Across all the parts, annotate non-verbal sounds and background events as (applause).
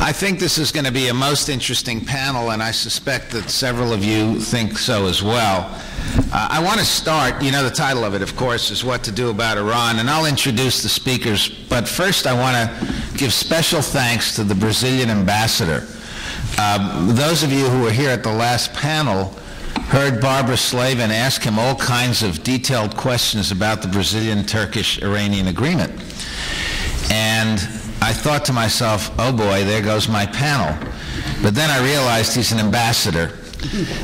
I think this is going to be a most interesting panel, and I suspect that several of you think so as well. Uh, I want to start, you know, the title of it, of course, is What to Do About Iran, and I'll introduce the speakers, but first I want to give special thanks to the Brazilian ambassador. Um, those of you who were here at the last panel heard Barbara Slavin ask him all kinds of detailed questions about the Brazilian Turkish Iranian agreement. And I thought to myself, oh boy, there goes my panel. But then I realized he's an ambassador.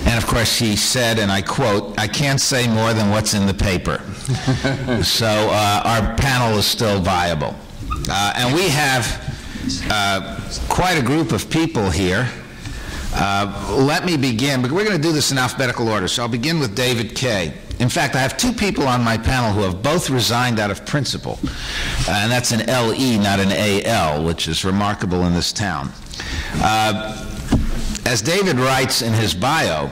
And of course, he said, and I quote, I can't say more than what's in the paper. (laughs) so uh, our panel is still viable. Uh, and we have uh, quite a group of people here. Uh, let me begin, but we're going to do this in alphabetical order. So I'll begin with David Kaye. In fact, I have two people on my panel who have both resigned out of principle, uh, and that's an LE, not an AL, which is remarkable in this town. Uh, as David writes in his bio,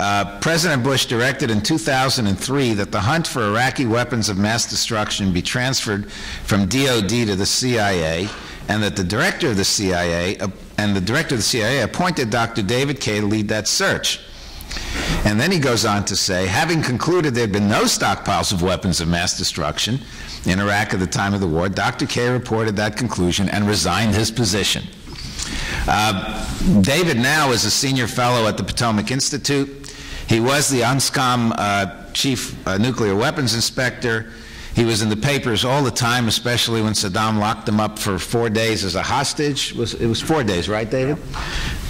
uh, President Bush directed in 2003 that the hunt for Iraqi weapons of mass destruction be transferred from DOD to the CIA, and that the director of the CIA uh, and the director of the CIA appointed Dr. David Kaye to lead that search. And then he goes on to say, having concluded there had been no stockpiles of weapons of mass destruction in Iraq at the time of the war, Dr. Kaye reported that conclusion and resigned his position. Uh, David now is a senior fellow at the Potomac Institute. He was the UNSCOM uh, chief uh, nuclear weapons inspector. He was in the papers all the time, especially when Saddam locked him up for four days as a hostage. It was, it was four days, right, David?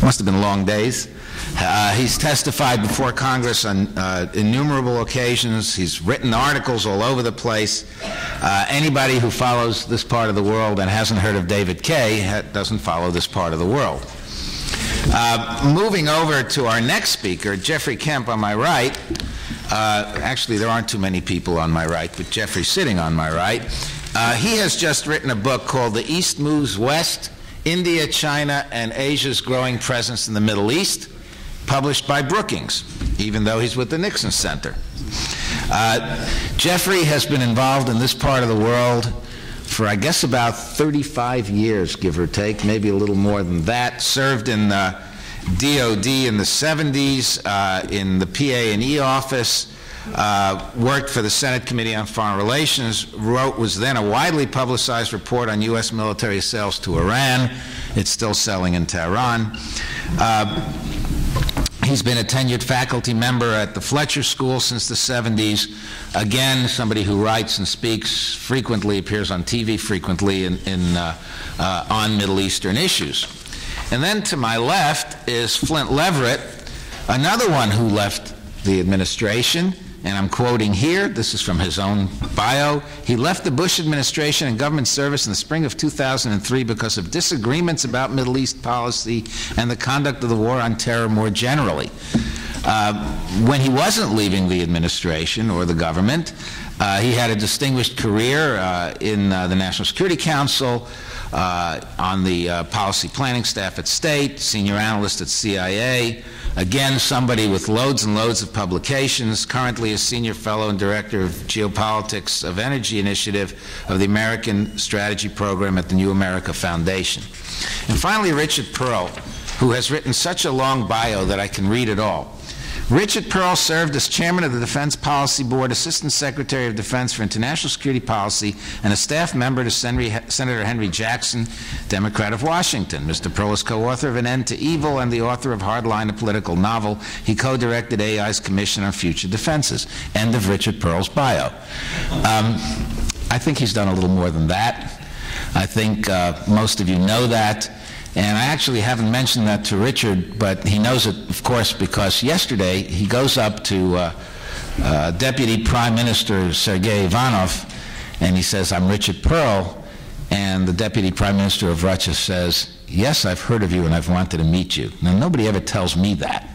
Must have been long days. Uh, he's testified before Congress on uh, innumerable occasions. He's written articles all over the place. Uh, anybody who follows this part of the world and hasn't heard of David Kaye doesn't follow this part of the world. Uh, moving over to our next speaker, Jeffrey Kemp on my right. Uh, actually, there aren't too many people on my right, but Jeffrey's sitting on my right. Uh, he has just written a book called The East Moves West India, China, and Asia's Growing Presence in the Middle East, published by Brookings, even though he's with the Nixon Center. Uh, Jeffrey has been involved in this part of the world for, I guess, about 35 years, give or take, maybe a little more than that. Served in the DOD in the 70s, uh, in the PA&E office, uh, worked for the Senate Committee on Foreign Relations, wrote was then a widely publicized report on U.S. military sales to Iran. It's still selling in Tehran. Uh, He's been a tenured faculty member at the Fletcher School since the 70s. Again, somebody who writes and speaks frequently, appears on TV frequently in, in, uh, uh, on Middle Eastern issues. And then to my left is Flynt Leverett, another one who left the administration. And I'm quoting here, this is from his own bio. He left the Bush administration and government service in the spring of 2003 because of disagreements about Middle East policy and the conduct of the war on terror more generally. Uh, when he wasn't leaving the administration or the government, uh, he had a distinguished career uh, in uh, the National Security Council, on the uh, policy planning staff at State, senior analyst at CIA. Again, somebody with loads and loads of publications, currently a senior fellow and director of geopolitics of energy initiative of the American Strategy Program at the New America Foundation. And finally, Richard Perle, who has written such a long bio that I can read it all. Richard Perle served as chairman of the Defense Policy Board, Assistant Secretary of Defense for International Security Policy, and a staff member to Senator Henry Jackson, Democrat of Washington. Mr. Perle is co-author of An End to Evil and the author of Hardline, a political novel. He co-directed AI's Commission on Future Defenses. End of Richard Perle's bio. Um, I think he's done a little more than that. I think uh, most of you know that. And I actually haven't mentioned that to Richard, but he knows it, of course, because yesterday he goes up to uh, uh, Deputy Prime Minister Sergei Ivanov and he says, I'm Richard Perle. And the Deputy Prime Minister of Russia says, Yes, I've heard of you and I've wanted to meet you. Now, nobody ever tells me that.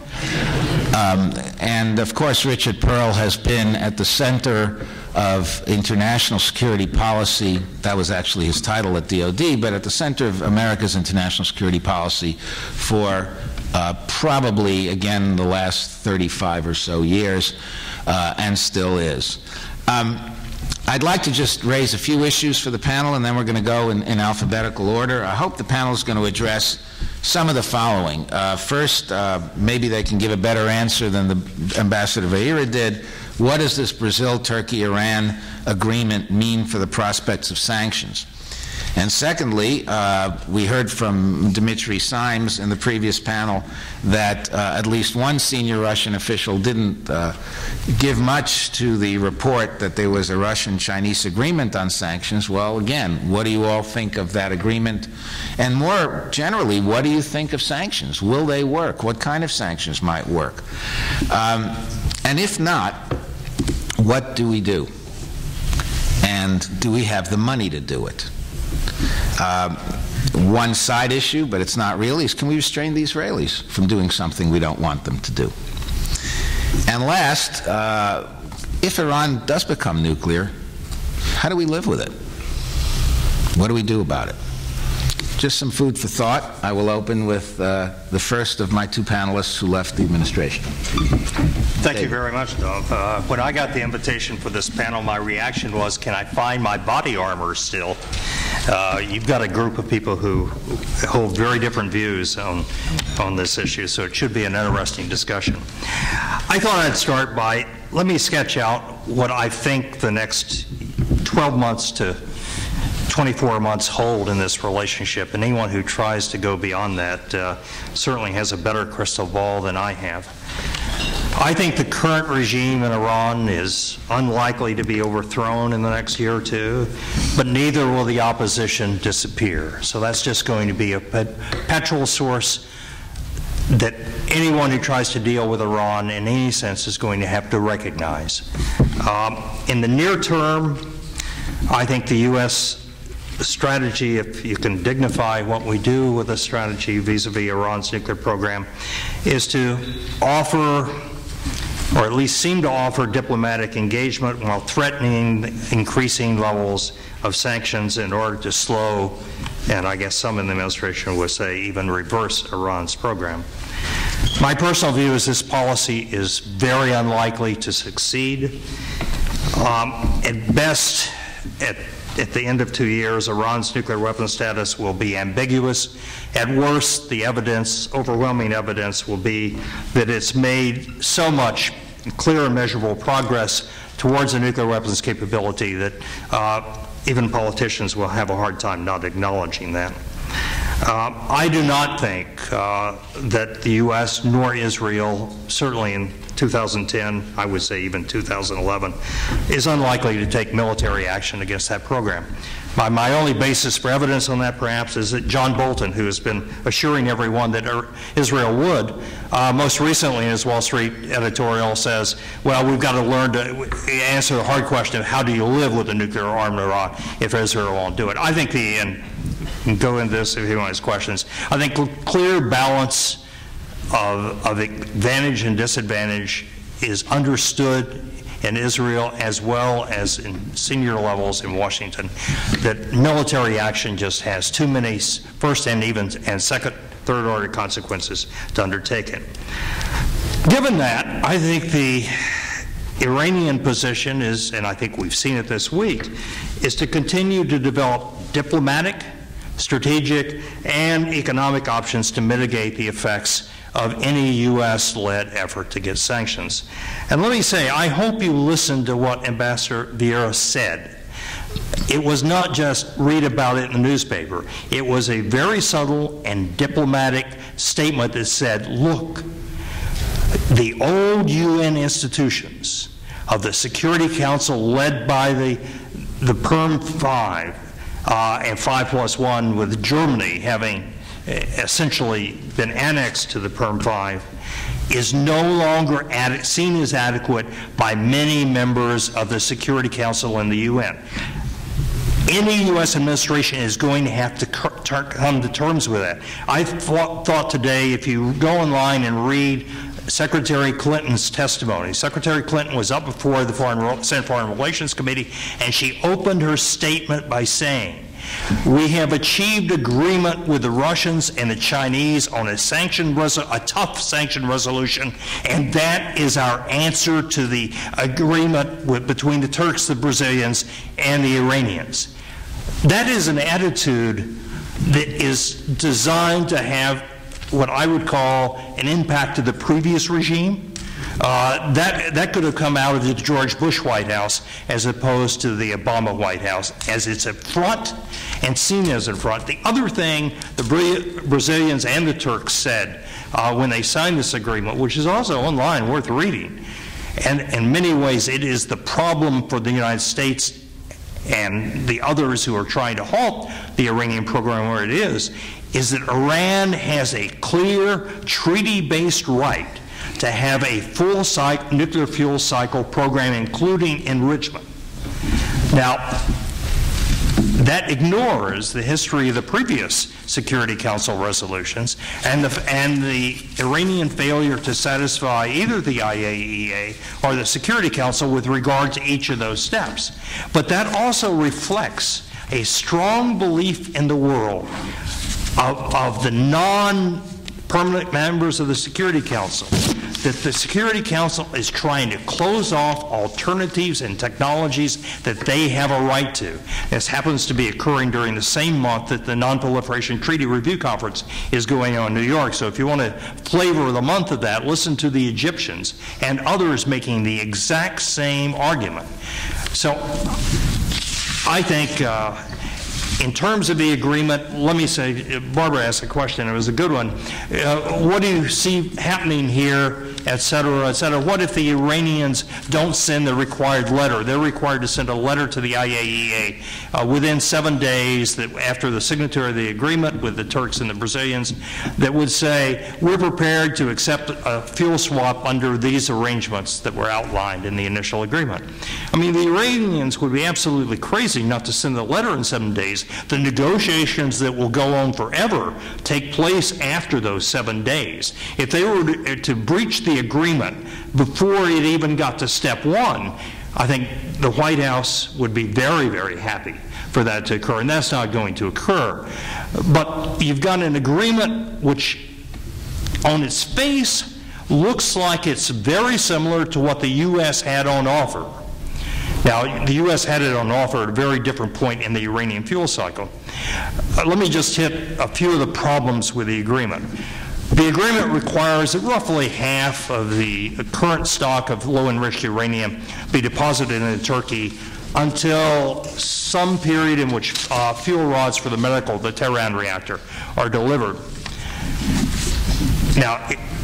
Um, and of course, Richard Perle has been at the center of international security policy. That was actually his title at DOD, but at the center of America's international security policy for uh, probably, again, the last 35 or so years, uh, and still is. Um, I'd like to just raise a few issues for the panel, and then we're going to go in, in alphabetical order. I hope the panel is going to address some of the following. Uh, first, uh, maybe they can give a better answer than the Ambassador Vieira did. What does this Brazil, Turkey, Iran agreement mean for the prospects of sanctions? And secondly, uh, we heard from Dmitry Simes in the previous panel that uh, at least one senior Russian official didn't uh, give much to the report that there was a Russian Chinese agreement on sanctions. Well, again, what do you all think of that agreement? And more generally, what do you think of sanctions? Will they work? What kind of sanctions might work? Um, and if not, what do we do? And do we have the money to do it? Um, one side issue, but it's not really, is can we restrain the Israelis from doing something we don't want them to do? And last, uh, if Iran does become nuclear, how do we live with it? What do we do about it? Just some food for thought. I will open with uh, the first of my two panelists who left the administration. Thank David. you very much, Dov. Uh, when I got the invitation for this panel, my reaction was, can I find my body armor still? Uh, you've got a group of people who hold very different views on, on this issue, so it should be an interesting discussion. I thought I'd start by, let me sketch out what I think the next 12 months to 24 months hold in this relationship, and anyone who tries to go beyond that uh, certainly has a better crystal ball than I have. I think the current regime in Iran is unlikely to be overthrown in the next year or two, but neither will the opposition disappear. So that's just going to be a petrol source that anyone who tries to deal with Iran in any sense is going to have to recognize. Um, in the near term, I think the U.S strategy, if you can dignify what we do with a strategy vis-a-vis Iran's nuclear program, is to offer or at least seem to offer diplomatic engagement while threatening increasing levels of sanctions in order to slow, and I guess some in the administration would say even reverse Iran's program. My personal view is this policy is very unlikely to succeed. Um, at best, at at the end of two years, Iran's nuclear weapons status will be ambiguous. At worst, the evidence, overwhelming evidence, will be that it's made so much clear and measurable progress towards a nuclear weapons capability that uh, even politicians will have a hard time not acknowledging that. Uh, I do not think uh, that the U.S. nor Israel, certainly in 2010, I would say even 2011, is unlikely to take military action against that program. My, my only basis for evidence on that, perhaps, is that John Bolton, who has been assuring everyone that er, Israel would, uh, most recently in his Wall Street editorial says, well, we've got to learn to answer the hard question of how do you live with a nuclear armed Iran if Israel won't do it. I think the, and go into this if you want has questions, I think clear balance of, of advantage and disadvantage is understood in Israel as well as in senior levels in Washington that military action just has too many first and even and second, third order consequences to undertake it. Given that, I think the Iranian position is, and I think we've seen it this week, is to continue to develop diplomatic, strategic, and economic options to mitigate the effects of any U.S. led effort to get sanctions. And let me say, I hope you listened to what Ambassador Vieira said. It was not just read about it in the newspaper, it was a very subtle and diplomatic statement that said, look, the old UN institutions of the Security Council led by the, the PERM 5 uh, and 5 plus 1 with Germany having essentially been annexed to the PERM 5 is no longer seen as adequate by many members of the Security Council and the UN. Any U.S. administration is going to have to come to terms with that. I thought, today, if you go online and read Secretary Clinton's testimony. Secretary Clinton was up before the Foreign, Senate Foreign Relations Committee, and she opened her statement by saying We have achieved agreement with the Russians and the Chinese on a sanction, a tough sanction resolution, and that is our answer to the agreement with, between the Turks, the Brazilians, and the Iranians. That is an attitude that is designed to have what I would call an impact to the previous regime uh, that, that could have come out of the George Bush White House as opposed to the Obama White House, as it's a front and seen as a front. The other thing the Brazilians and the Turks said uh, when they signed this agreement, which is also online, worth reading, and in many ways it is the problem for the United States and the others who are trying to halt the Iranian program where it is, is that Iran has a clear treaty-based right to have a full cycle, nuclear fuel cycle program, including enrichment. Now, that ignores the history of the previous Security Council resolutions and the, and the Iranian failure to satisfy either the IAEA or the Security Council with regard to each of those steps. But that also reflects a strong belief in the world of, of the non permanent members of the Security Council that the Security Council is trying to close off alternatives and technologies that they have a right to. This happens to be occurring during the same month that the Nonproliferation Treaty Review Conference is going on in New York. So if you want to flavor the month of that, listen to the Egyptians and others making the exact same argument. So I think uh, in terms of the agreement, let me say, Barbara asked a question, it was a good one. Uh, what do you see happening here, et cetera, et cetera? What if the Iranians don't send the required letter? They're required to send a letter to the IAEA uh, within seven days that after the signature of the agreement with the Turks and the Brazilians that would say, we're prepared to accept a fuel swap under these arrangements that were outlined in the initial agreement. I mean, the Iranians would be absolutely crazy not to send the letter in seven days the negotiations that will go on forever take place after those seven days. If they were to, to breach the agreement before it even got to step one, I think the White House would be very, very happy for that to occur, and that's not going to occur. But you've got an agreement which, on its face, looks like it's very similar to what the U.S. had on offer. Now, the U.S. had it on offer at a very different point in the Iranian fuel cycle. Uh, let me just hit a few of the problems with the agreement. The agreement requires that roughly half of the current stock of low enriched uranium be deposited in Turkey until some period in which uh, fuel rods for the medical, the Tehran reactor, are delivered. Now,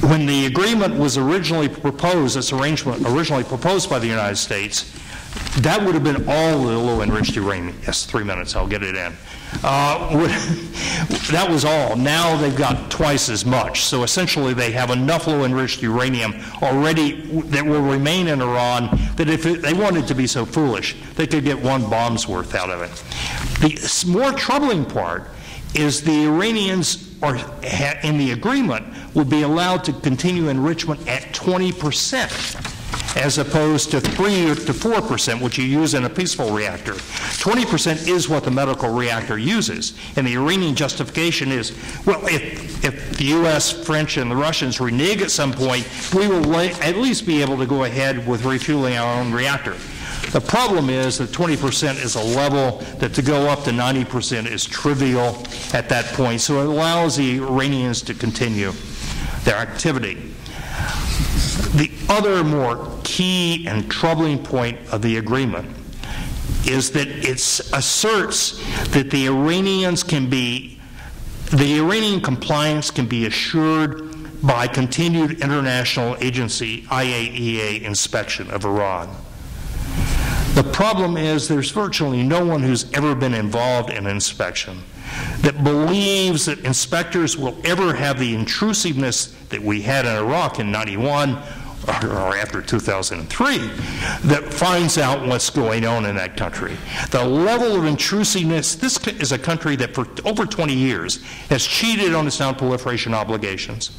when the agreement was originally proposed, this arrangement originally proposed by the United States, that would have been all the low enriched uranium. Yes, three minutes, I'll get it in. Uh, that was all. Now they've got twice as much. So essentially, they have enough low enriched uranium already that will remain in Iran that if it, they wanted to be so foolish, they could get one bomb's worth out of it. The more troubling part is the Iranians are in the agreement will be allowed to continue enrichment at 20 percent as opposed to 3 to 4%, which you use in a peaceful reactor. 20% is what the medical reactor uses. And the Iranian justification is, well, if, if the U.S., French, and the Russians renege at some point, we will at least be able to go ahead with refueling our own reactor. The problem is that 20% is a level that to go up to 90% is trivial at that point, so it allows the Iranians to continue their activity. The other more key and troubling point of the agreement is that it asserts that the Iranians can be, the Iranian compliance can be assured by continued international agency IAEA inspection of Iran. The problem is there's virtually no one who's ever been involved in inspection that believes that inspectors will ever have the intrusiveness that we had in Iraq in 91 or after 2003 that finds out what's going on in that country. The level of intrusiveness, this is a country that for over 20 years has cheated on its non-proliferation obligations,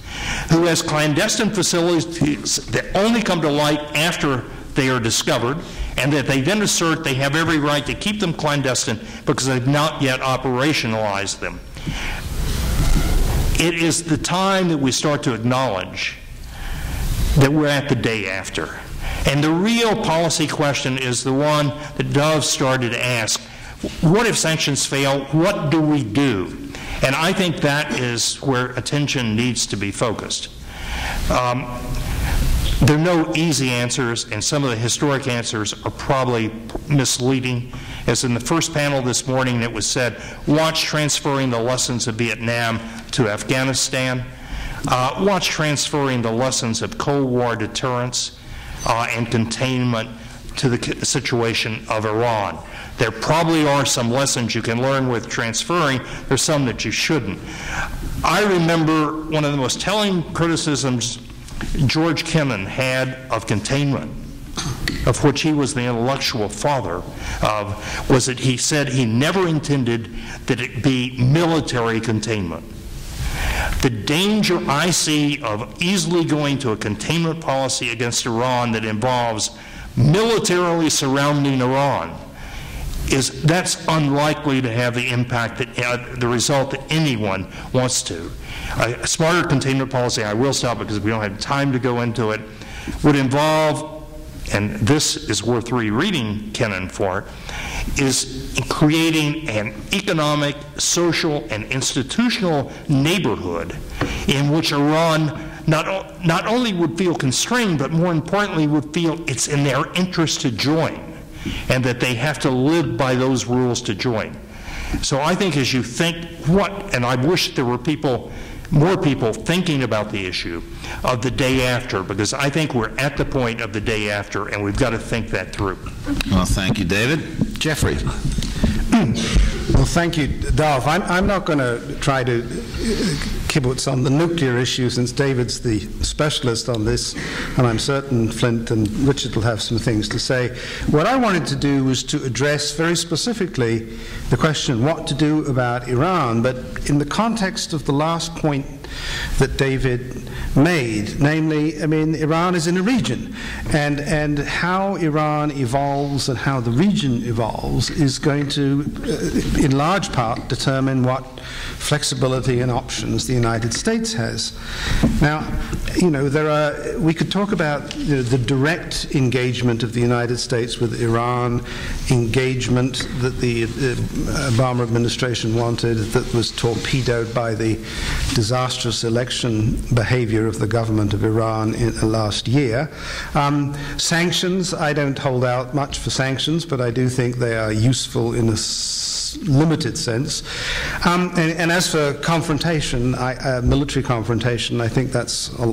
who has clandestine facilities that only come to light after they are discovered, and that they then assert they have every right to keep them clandestine because they've not yet operationalized them. It is the time that we start to acknowledge that we're at the day after. And the real policy question is the one that Dov started to ask what if sanctions fail? What do we do? And I think that is where attention needs to be focused. Um, there are no easy answers, and some of the historic answers are probably misleading. As in the first panel this morning, it was said, watch transferring the lessons of Vietnam to Afghanistan, uh, watch transferring the lessons of Cold War deterrence uh, and containment to the situation of Iran. There probably are some lessons you can learn with transferring. There's some that you shouldn't. I remember one of the most telling criticisms George Kennan had of containment, of which he was the intellectual father of, was that he said he never intended that it be military containment. The danger I see of easily going to a containment policy against Iran that involves militarily surrounding Iran is that's unlikely to have the impact that uh, the result that anyone wants to. A, smarter containment policy, I will stop because we don't have time to go into it, would involve and this is worth rereading Kennan for, is creating an economic, social, and institutional neighborhood in which Iran not, not only would feel constrained, but more importantly, would feel it's in their interest to join and that they have to live by those rules to join. So I think as you think what, and I wish there were people, more people thinking about the issue of the day after, because I think we're at the point of the day after, and we've got to think that through. Well, thank you, David. Jeffrey. (clears throat) Well, thank you, Dov. I'm, I'm not going to try to kibitz on the nuclear issue since David's the specialist on this, and I'm certain Flynt and Richard will have some things to say. What I wanted to do was to address very specifically the question what to do about Iran, but in the context of the last point that David made. Namely, I mean, Iran is in a region, and, and how Iran evolves and how the region evolves is going to, uh, in large part, determine what flexibility and options the United States has. Now, you know, there are, we could talk about you know, the direct engagement of the United States with Iran, engagement that the uh, Obama administration wanted that was torpedoed by the disastrous election behavior of the government of Iran in, last year. Um, sanctions, I don't hold out much for sanctions, but I do think they are useful in a limited sense. Um, and, and, as for confrontation, I, uh, military confrontation, I think that's a,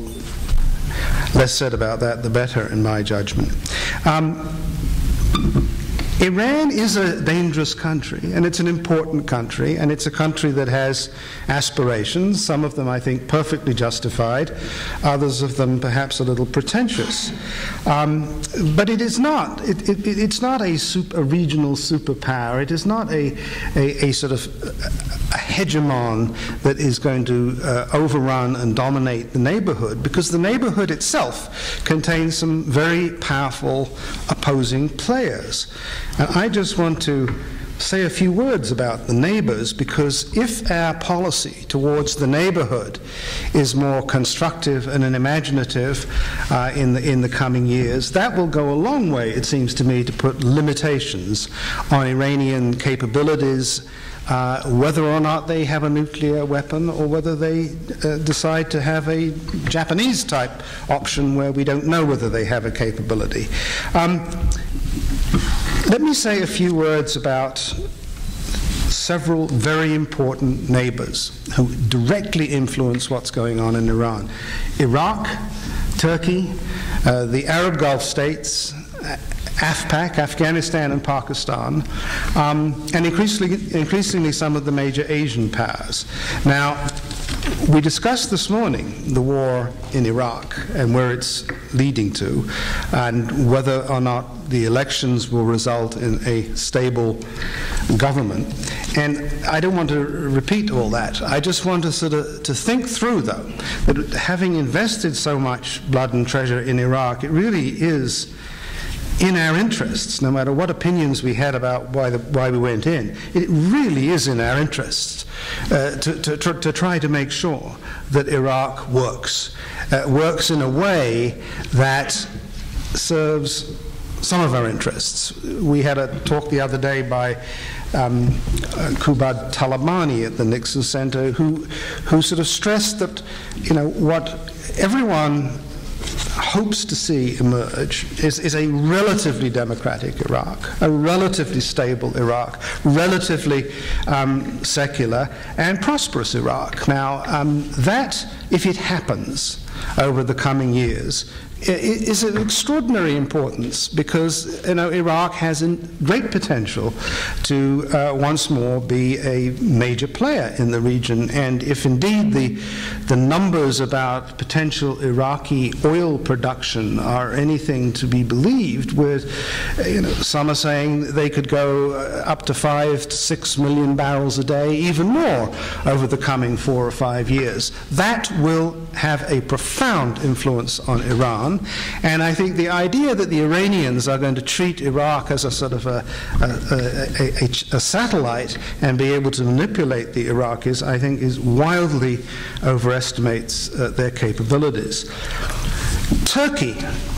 less said about that, the better, in my judgment. Um, Iran is a dangerous country, and it's an important country, and it's a country that has aspirations, some of them, I think, perfectly justified, others of them perhaps a little pretentious. Um, but it is not. It, it, it's not a, super, a, regional superpower. It is not a, a, a sort of a hegemon that is going to uh, overrun and dominate the neighborhood, because the neighborhood itself contains some very powerful opposing players. And I just want to say a few words about the neighbors because if our policy towards the neighborhood is more constructive and imaginative uh, in, the, in the coming years, that will go a long way, it seems to me, to put limitations on Iranian capabilities. Uh, whether or not they have a nuclear weapon or whether they uh, decide to have a Japanese type option where we don't know whether they have a capability. Um, let me say a few words about several very important neighbors who directly influence what's going on in Iran Iraq, Turkey, uh, the Arab Gulf states, AfPak, Afghanistan and Pakistan, um, and increasingly, increasingly some of the major Asian powers. Now, we discussed this morning the war in Iraq and where it's leading to, and whether or not the elections will result in a stable government. And I don't want to repeat all that. I just want to sort of to think through, though, that having invested so much blood and treasure in Iraq, it really is in our interests, no matter what opinions we had about why, the, why we went in, it really is in our interests uh, to, to, to, try to make sure that Iraq works, uh, works in a way that serves some of our interests. We had a talk the other day by um, uh, Qubad Talabani at the Nixon Center, who, who sort of stressed that, you know, what everyone hopes to see emerge is, is a relatively democratic Iraq, a relatively stable Iraq, relatively um, secular and prosperous Iraq. Now, um, that, if it happens over the coming years, is of extraordinary importance because you know Iraq has great potential to uh, once more be a major player in the region, and if indeed the the numbers about potential Iraqi oil production are anything to be believed, with you know some are saying they could go uh, up to five to six million barrels a day, even more over the coming four or five years. That will have a profound influence on Iran. Iran. And I think the idea that the Iranians are going to treat Iraq as a sort of a, a, a, a satellite and be able to manipulate the Iraqis, I think, is wildly overestimates uh, their capabilities. Turkey,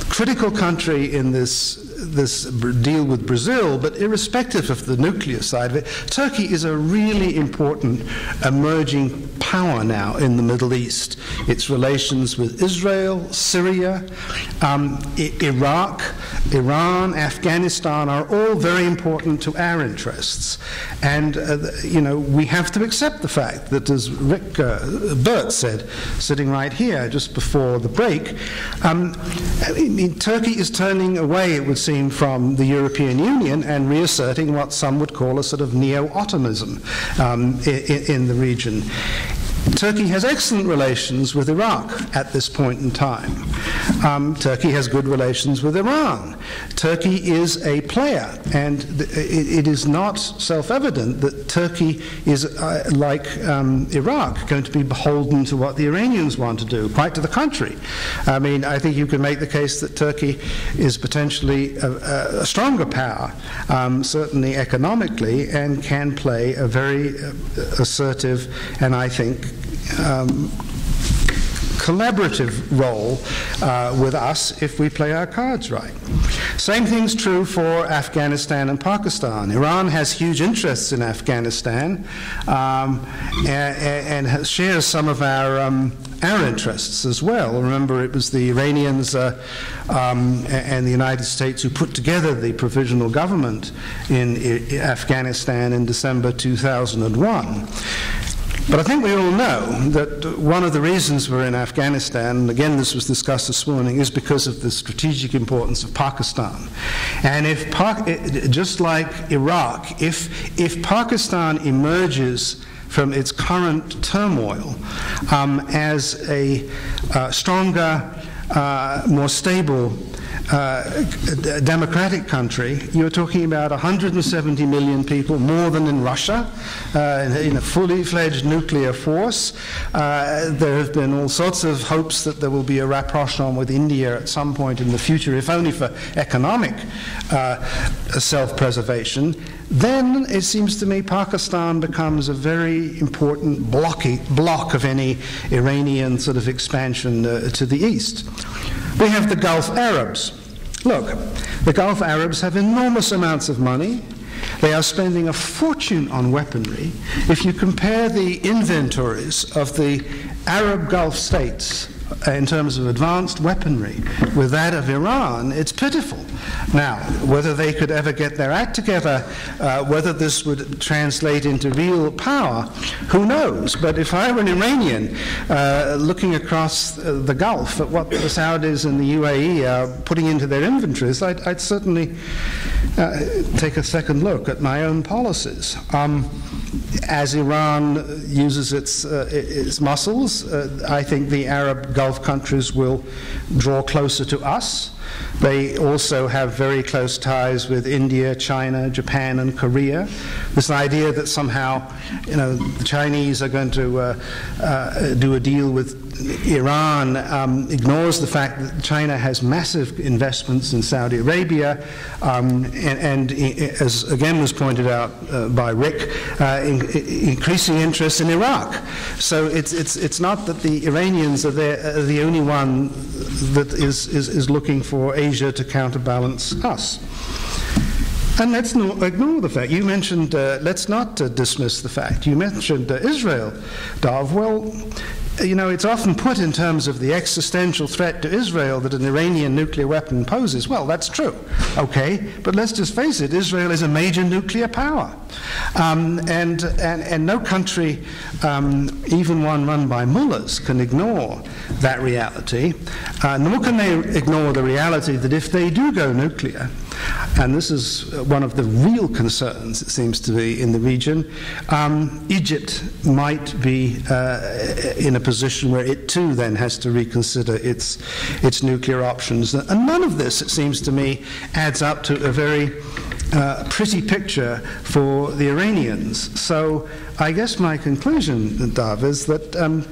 critical country in this this deal with Brazil, but irrespective of the nuclear side of it, Turkey is a really important emerging power now in the Middle East. Its relations with Israel, Syria, um, Iraq, Iran, Afghanistan are all very important to our interests. And, uh, you know, we have to accept the fact that, as Rick uh, Burt said, sitting right here just before the break, um, I mean, Turkey is turning away, it would seem from the European Union and reasserting what some would call a sort of neo Ottomanism um, in, in the region. Turkey has excellent relations with Iraq at this point in time. Um, Turkey has good relations with Iran. Turkey is a player, and th- it, it is not self evident that Turkey is, uh, like um, Iraq, going to be beholden to what the Iranians want to do. Quite to the contrary. I mean, I think you can make the case that Turkey is potentially a, a stronger power, um, certainly economically, and can play a very uh, assertive and I think um, collaborative role uh, with us if we play our cards right. Same thing's true for Afghanistan and Pakistan. Iran has huge interests in Afghanistan um, and, and, shares some of our, um, our interests as well. Remember, it was the Iranians uh, um, and the United States who put together the provisional government in Afghanistan in December 2001. But I think we all know that one of the reasons we're in Afghanistan, and again this was discussed this morning, is because of the strategic importance of Pakistan. And if, just like Iraq, if, if Pakistan emerges from its current turmoil um, as a uh, stronger, uh, more stable uh, democratic country, you're talking about 170 million people, more than in Russia, uh, in a fully fledged nuclear force. Uh, there have been all sorts of hopes that there will be a rapprochement with India at some point in the future, if only for economic uh, self preservation. Then it seems to me Pakistan becomes a very important blocky, block of any Iranian sort of expansion uh, to the east. We have the Gulf Arabs. Look, the Gulf Arabs have enormous amounts of money. They are spending a fortune on weaponry. If you compare the inventories of the Arab Gulf states in terms of advanced weaponry with that of Iran, it's pitiful. Now, whether they could ever get their act together, uh, whether this would translate into real power, who knows? But if I were an Iranian uh, looking across the Gulf at what the Saudis and the UAE are putting into their inventories, I'd, I'd certainly uh, take a second look at my own policies. Um, as Iran uses its, uh, its muscles, uh, I think the Arab Gulf countries will draw closer to us. They also have very close ties with India, China, Japan, and Korea. This idea that somehow, you know, the Chinese are going to uh, uh, do a deal with Iran um, ignores the fact that China has massive investments in Saudi Arabia, um, and, and, as again was pointed out uh, by Rick, uh, in, increasing interest in Iraq. So it's, it's, it's not that the Iranians are, there, are the only one that is, is, is looking for Asia to counterbalance us. And let's not ignore the fact. You mentioned, uh, let's not uh, dismiss the fact. You mentioned uh, Israel, Dov. Well, you know, it's often put in terms of the existential threat to Israel that an Iranian nuclear weapon poses. Well, that's true, okay, but let's just face it, Israel is a major nuclear power. Um, and, and, and no country, um, even one run by mullahs, can ignore that reality, uh, nor can they ignore the reality that if they do go nuclear, and this is one of the real concerns, it seems to be, in the region. Um, Egypt might be uh, in a position where it too then has to reconsider its, its nuclear options. And none of this, it seems to me, adds up to a very uh, pretty picture for the Iranians. So I guess my conclusion, Dov, is that um,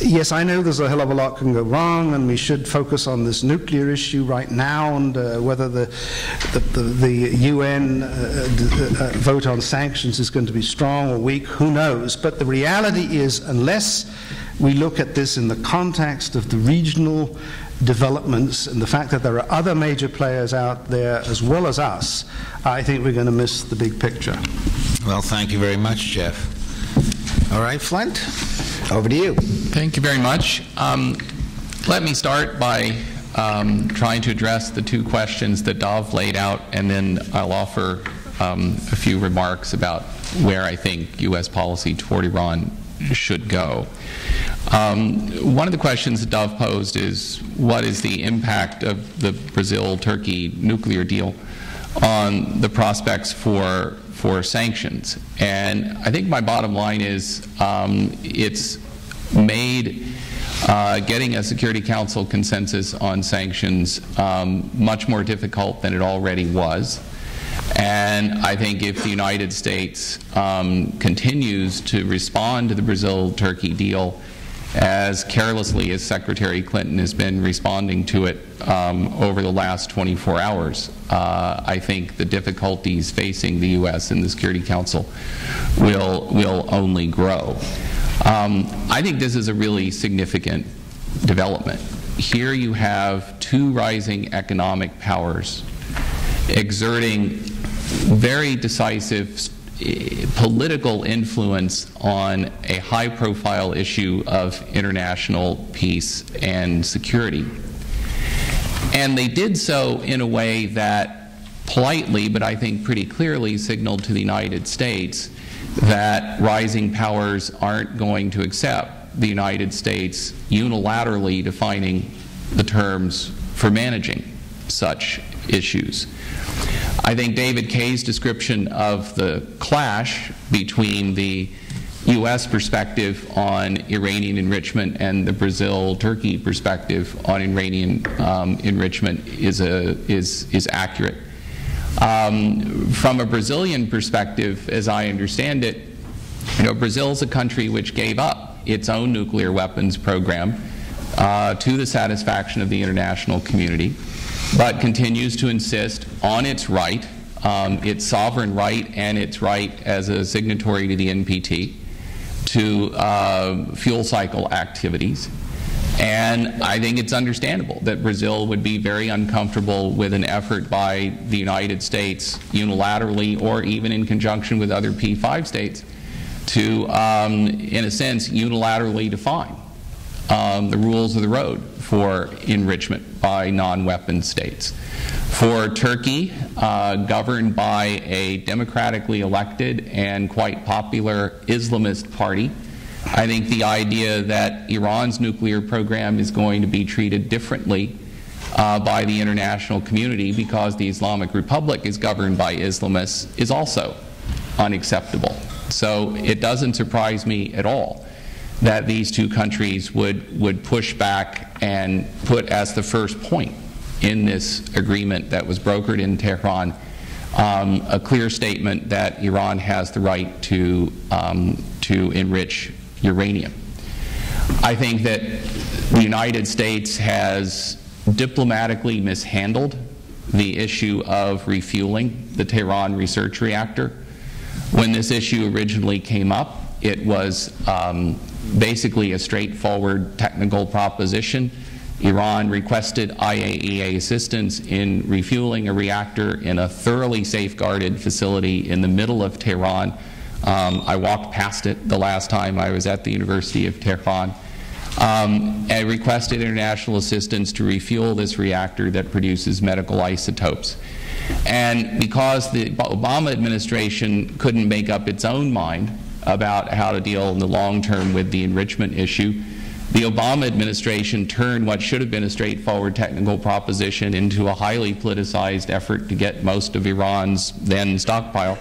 yes, I know there's a hell of a lot can go wrong, and we should focus on this nuclear issue right now, and uh, whether the the, the, the UN uh, uh, uh, vote on sanctions is going to be strong or weak, who knows? But the reality is, unless we look at this in the context of the regional developments and the fact that there are other major players out there as well as us, I think we're going to miss the big picture. Well, thank you very much, Jeff. All right, Flynt, over to you. Thank you very much. Um, let me start by um, trying to address the two questions that Dov laid out, and then I'll offer um, a few remarks about where I think U.S. policy toward Iran should go. Um, one of the questions that Dov posed is what is the impact of the Brazil Turkey nuclear deal on the prospects for for sanctions. And I think my bottom line is um, it's made uh, getting a Security Council consensus on sanctions um, much more difficult than it already was. And I think if the United States um, continues to respond to the Brazil Turkey deal as carelessly as Secretary Clinton has been responding to it um, over the last 24 hours. Uh, I think the difficulties facing the U.S. and the Security Council will, will only grow. Um, I think this is a really significant development. Here you have two rising economic powers exerting very decisive political influence on a high profile issue of international peace and security. And they did so in a way that politely, but I think pretty clearly, signaled to the United States that rising powers aren't going to accept the United States unilaterally defining the terms for managing such issues. I think David Kaye's description of the clash between the U.S. perspective on Iranian enrichment and the Brazil-Turkey perspective on Iranian um, enrichment is, a, is, is accurate. Um, from a Brazilian perspective, as I understand it, you know, Brazil is a country which gave up its own nuclear weapons program uh, to the satisfaction of the international community but continues to insist on its right, um, its sovereign right, and its right as a signatory to the NPT to uh, fuel cycle activities. And I think it's understandable that Brazil would be very uncomfortable with an effort by the United States unilaterally or even in conjunction with other P5 states to, um, in a sense, unilaterally define um, the rules of the road for enrichment by non weapon states. For Turkey, uh, governed by a democratically elected and quite popular Islamist party, I think the idea that Iran's nuclear program is going to be treated differently uh, by the international community because the Islamic Republic is governed by Islamists is also unacceptable. So it doesn't surprise me at all that these two countries would, would push back and put as the first point in this agreement that was brokered in Tehran um, a clear statement that Iran has the right to, um, to enrich uranium. I think that the United States has diplomatically mishandled the issue of refueling the Tehran research reactor. When this issue originally came up, it was um, basically a straightforward technical proposition. Iran requested IAEA assistance in refueling a reactor in a thoroughly safeguarded facility in the middle of Tehran. Um, I walked past it the last time I was at the University of Tehran. Um, and requested international assistance to refuel this reactor that produces medical isotopes. And because the Obama administration couldn't make up its own mind about how to deal in the long term with the enrichment issue, the Obama administration turned what should have been a straightforward technical proposition into a highly politicized effort to get most of Iran's then stockpile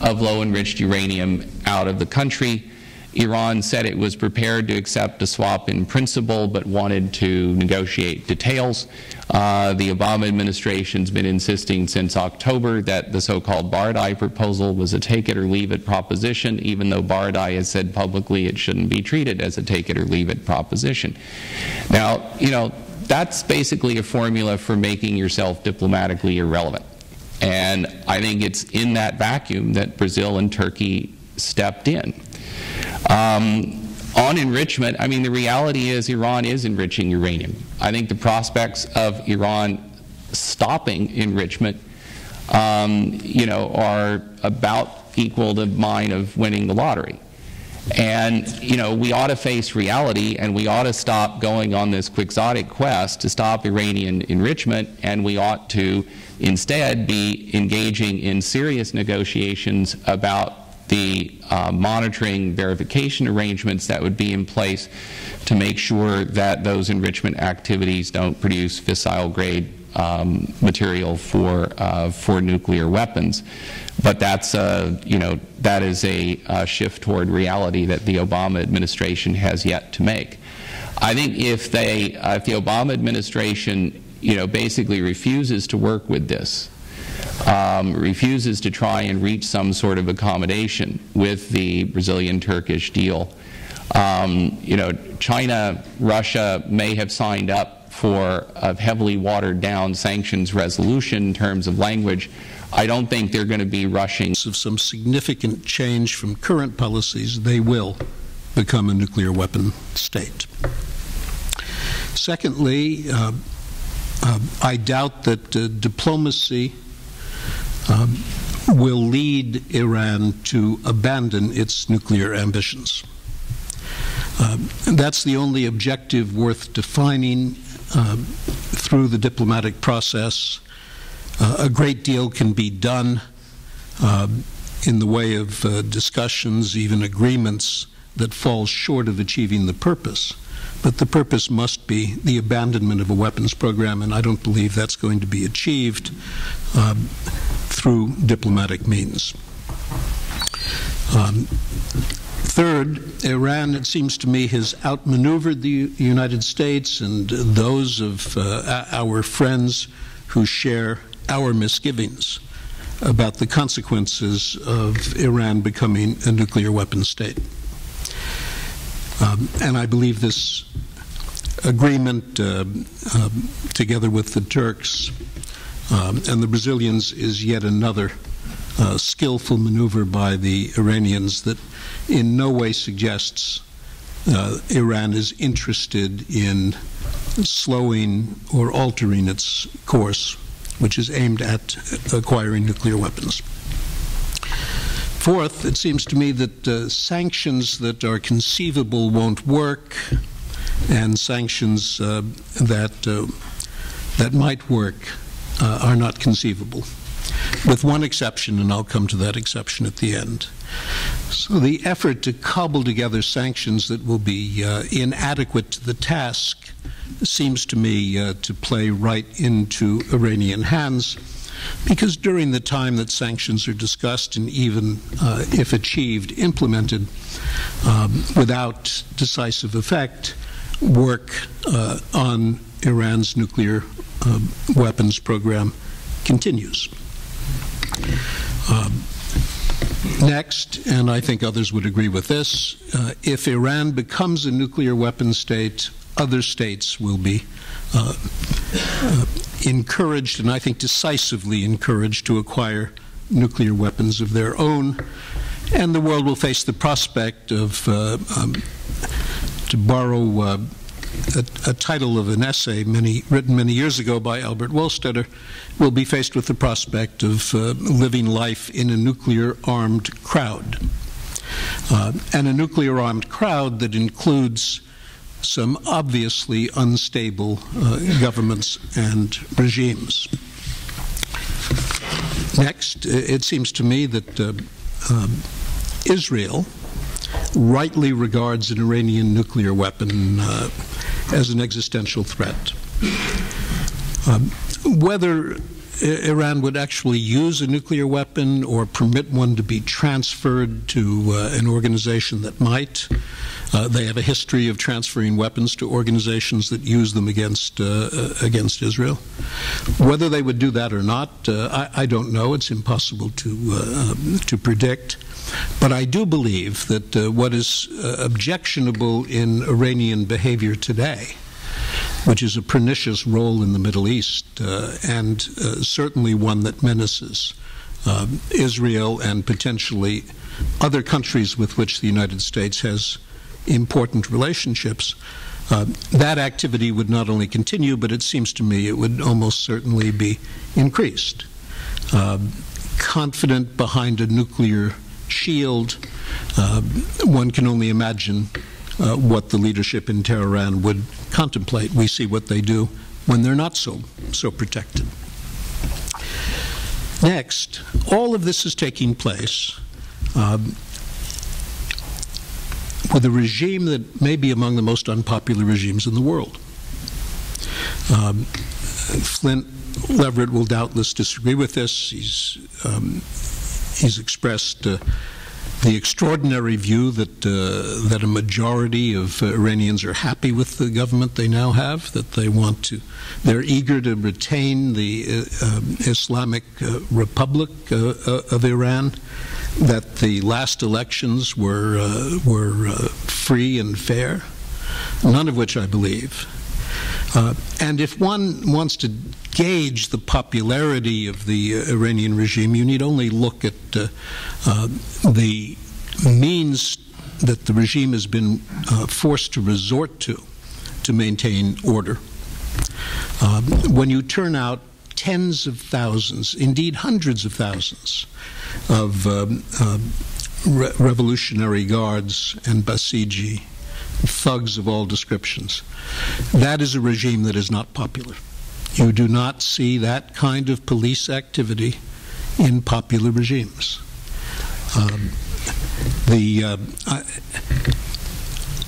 of low enriched uranium out of the country. Iran said it was prepared to accept a swap in principle but wanted to negotiate details. Uh, the Obama administration's been insisting since October that the so-called Baradei proposal was a take it or leave it proposition, even though Baradei has said publicly it shouldn't be treated as a take it or leave it proposition. Now, you know, that's basically a formula for making yourself diplomatically irrelevant. And I think it's in that vacuum that Brazil and Turkey stepped in. Um, on enrichment, I mean, the reality is Iran is enriching uranium. I think the prospects of Iran stopping enrichment, um, you know, are about equal to mine of winning the lottery. And, you know, we ought to face reality and we ought to stop going on this quixotic quest to stop Iranian enrichment and we ought to instead be engaging in serious negotiations about the uh, monitoring verification arrangements that would be in place to make sure that those enrichment activities don't produce fissile grade um, material for uh, for nuclear weapons. But that's a, you know that is a, a shift toward reality that the Obama administration has yet to make. I think if they uh, if the Obama administration you know basically refuses to work with this um, refuses to try and reach some sort of accommodation with the Brazilian-Turkish deal. Um, you know, China, Russia may have signed up for a heavily watered down sanctions resolution in terms of language. I don't think they're going to be rushing. Of some significant change from current policies, they will become a nuclear weapon state. Secondly, uh, uh, I doubt that uh, diplomacy um, will lead Iran to abandon its nuclear ambitions. Uh, that's the only objective worth defining uh, through the diplomatic process. Uh, a great deal can be done um, in the way of uh, discussions, even agreements, that fall short of achieving the purpose. But the purpose must be the abandonment of a weapons program, and I don't believe that's going to be achieved. Um, through diplomatic means. Um, third, Iran, it seems to me, has outmaneuvered the United States and those of uh, our friends who share our misgivings about the consequences of Iran becoming a nuclear weapon state. Um, and I believe this agreement, uh, uh, together with the Turks, um, and the Brazilians is yet another uh, skillful maneuver by the Iranians that in no way suggests uh, Iran is interested in slowing or altering its course, which is aimed at acquiring nuclear weapons. Fourth, it seems to me that uh, sanctions that are conceivable won't work, and sanctions uh, that uh, that might work uh, are not conceivable, with one exception, and I'll come to that exception at the end. So, the effort to cobble together sanctions that will be uh, inadequate to the task seems to me to play right into Iranian hands. Because during the time that sanctions are discussed and even, uh, if achieved, implemented um, without decisive effect, work uh, on Iran's nuclear uh, weapons program continues. Um, next, and I think others would agree with this, uh, if Iran becomes a nuclear weapon state, other states will be encouraged, and I think decisively encouraged, to acquire nuclear weapons of their own. And the world will face the prospect of, uh, um, to borrow uh, a, a, title of an essay many, written many years ago by Albert Wohlstetter, will be faced with the prospect of uh, living life in a nuclear armed crowd. Uh, and a nuclear armed crowd that includes some obviously unstable uh, governments and regimes. Next, it seems to me that uh, um, Israel rightly regards an Iranian nuclear weapon uh, as an existential threat. Um, whether Iran would actually use a nuclear weapon or permit one to be transferred to uh, an organization that might. Uh, they have a history of transferring weapons to organizations that use them against uh, uh against Israel. Whether they would do that or not, uh, I, I, don't know. It's impossible to uh, to predict. But I do believe that what is objectionable in Iranian behavior today which is a pernicious role in the Middle East, uh, and uh, certainly one that menaces uh, Israel and potentially other countries with which the United States has important relationships. Uh, that activity would not only continue, but it seems to me it would almost certainly be increased. Uh, confident behind a nuclear shield, uh, one can only imagine uh, what the leadership in Tehran would contemplate. We see what they do when they're not so, so protected. Next, all of this is taking place um, with a regime that may be among the most unpopular regimes in the world. Um, Flynt Leverett will doubtless disagree with this. He's, um, he's expressed uh, the extraordinary view that uh, that a majority of uh, Iranians are happy with the government they now have, that they want to, they're eager to retain the uh, um, Islamic uh, Republic uh, of Iran, that the last elections were were free and fair, none of which I believe. and if one wants to gauge the popularity of the uh, Iranian regime, you need only look at uh, uh, the means that the regime has been uh, forced to resort to to maintain order. Um, when you turn out tens of thousands, indeed hundreds of thousands, of um, uh, re revolutionary guards and Basiji, thugs of all descriptions, that is a regime that is not popular. You do not see that kind of police activity in popular regimes. Um, the uh, I,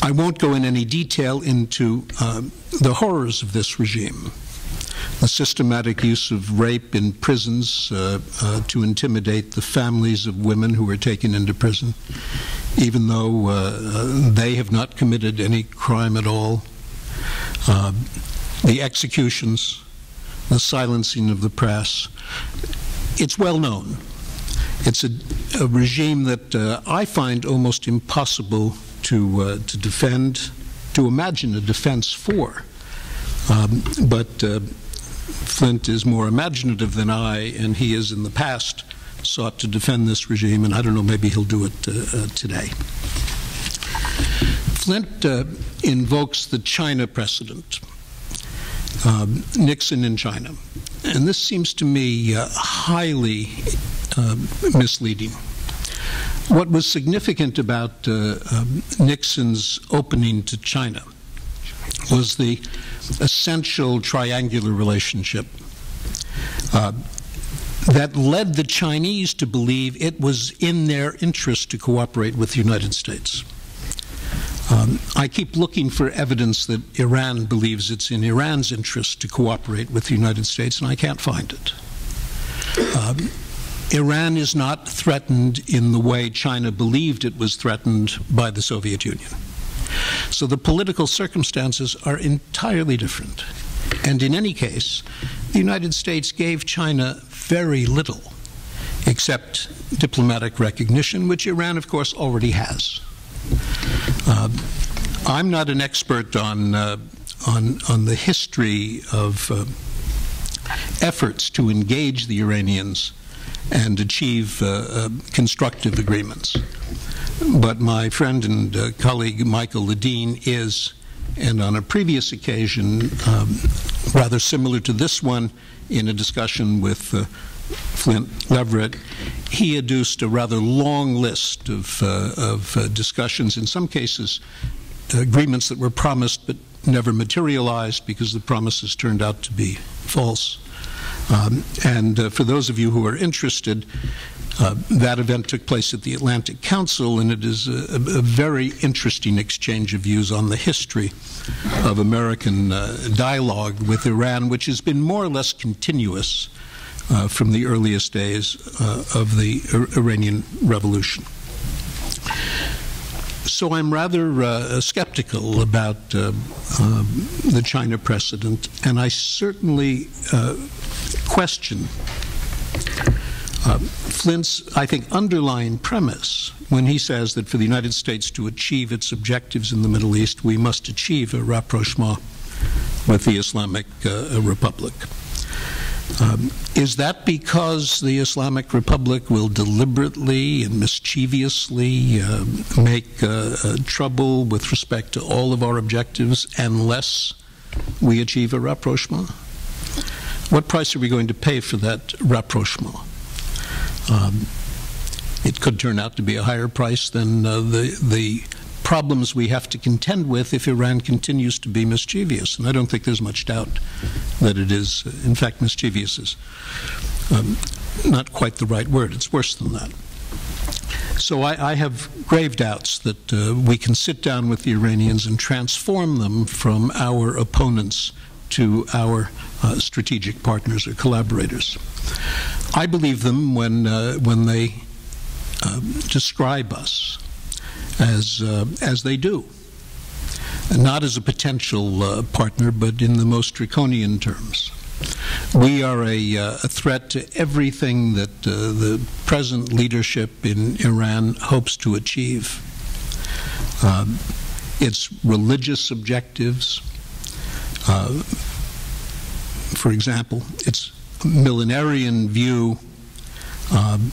I, won't go in any detail into uh, the horrors of this regime. The systematic use of rape in prisons uh, uh to intimidate the families of women who are taken into prison, even though uh, uh, they have not committed any crime at all. the executions, the silencing of the press. It's well known. It's a, a regime that uh, I find almost impossible to, uh, to defend, to imagine a defense for. Um, but uh, Flynt is more imaginative than I, and he has in the past sought to defend this regime, and I don't know, maybe he'll do it uh, uh, today. Flynt uh, invokes the China precedent um, Nixon in China. And this seems to me uh, highly uh, misleading. What was significant about uh, um, Nixon's opening to China was the essential triangular relationship uh, that led the Chinese to believe it was in their interest to cooperate with the United States. Um, I keep looking for evidence that Iran believes it's in Iran's interest to cooperate with the United States, and I can't find it. Um, Iran is not threatened in the way China believed it was threatened by the Soviet Union. So the political circumstances are entirely different. And in any case, the United States gave China very little, except diplomatic recognition, which Iran, of course, already has. Uh, I'm not an expert on, uh, on, on the history of uh, efforts to engage the Iranians and achieve uh, uh, constructive agreements. But my friend and uh, colleague Michael Ledeen is, and on a previous occasion, um, rather similar to this one, in a discussion with uh, Flynt Leverett, he adduced a rather long list of, uh, of uh, discussions, in some cases, agreements that were promised but never materialized because the promises turned out to be false. Um, and uh, for those of you who are interested, uh, that event took place at the Atlantic Council, and it is a, a, very interesting exchange of views on the history of American uh, dialogue with Iran, which has been more or less continuous uh, from the earliest days uh, of the Iranian Revolution. So I'm rather uh, skeptical about the China precedent, and I certainly question uh, Flynt's, I think, underlying premise when he says that for the United States to achieve its objectives in the Middle East, we must achieve a rapprochement with the Islamic uh, Republic. Um, is that because the Islamic Republic will deliberately and mischievously uh, make uh, uh, trouble with respect to all of our objectives unless we achieve a rapprochement? What price are we going to pay for that rapprochement? Um, it could turn out to be a higher price than uh, the the problems we have to contend with if Iran continues to be mischievous. And I don't think there's much doubt that it is, in fact, mischievous is um, not quite the right word. It's worse than that. So I, I have grave doubts that uh, we can sit down with the Iranians and transform them from our opponents to our uh, strategic partners or collaborators. I believe them when, uh, when they uh, describe us as, uh, as they do. Not as a potential uh, partner, but in the most draconian terms. We are a, uh, a threat to everything that uh, the present leadership in Iran hopes to achieve. Um, its religious objectives, uh, for example, its millenarian view um,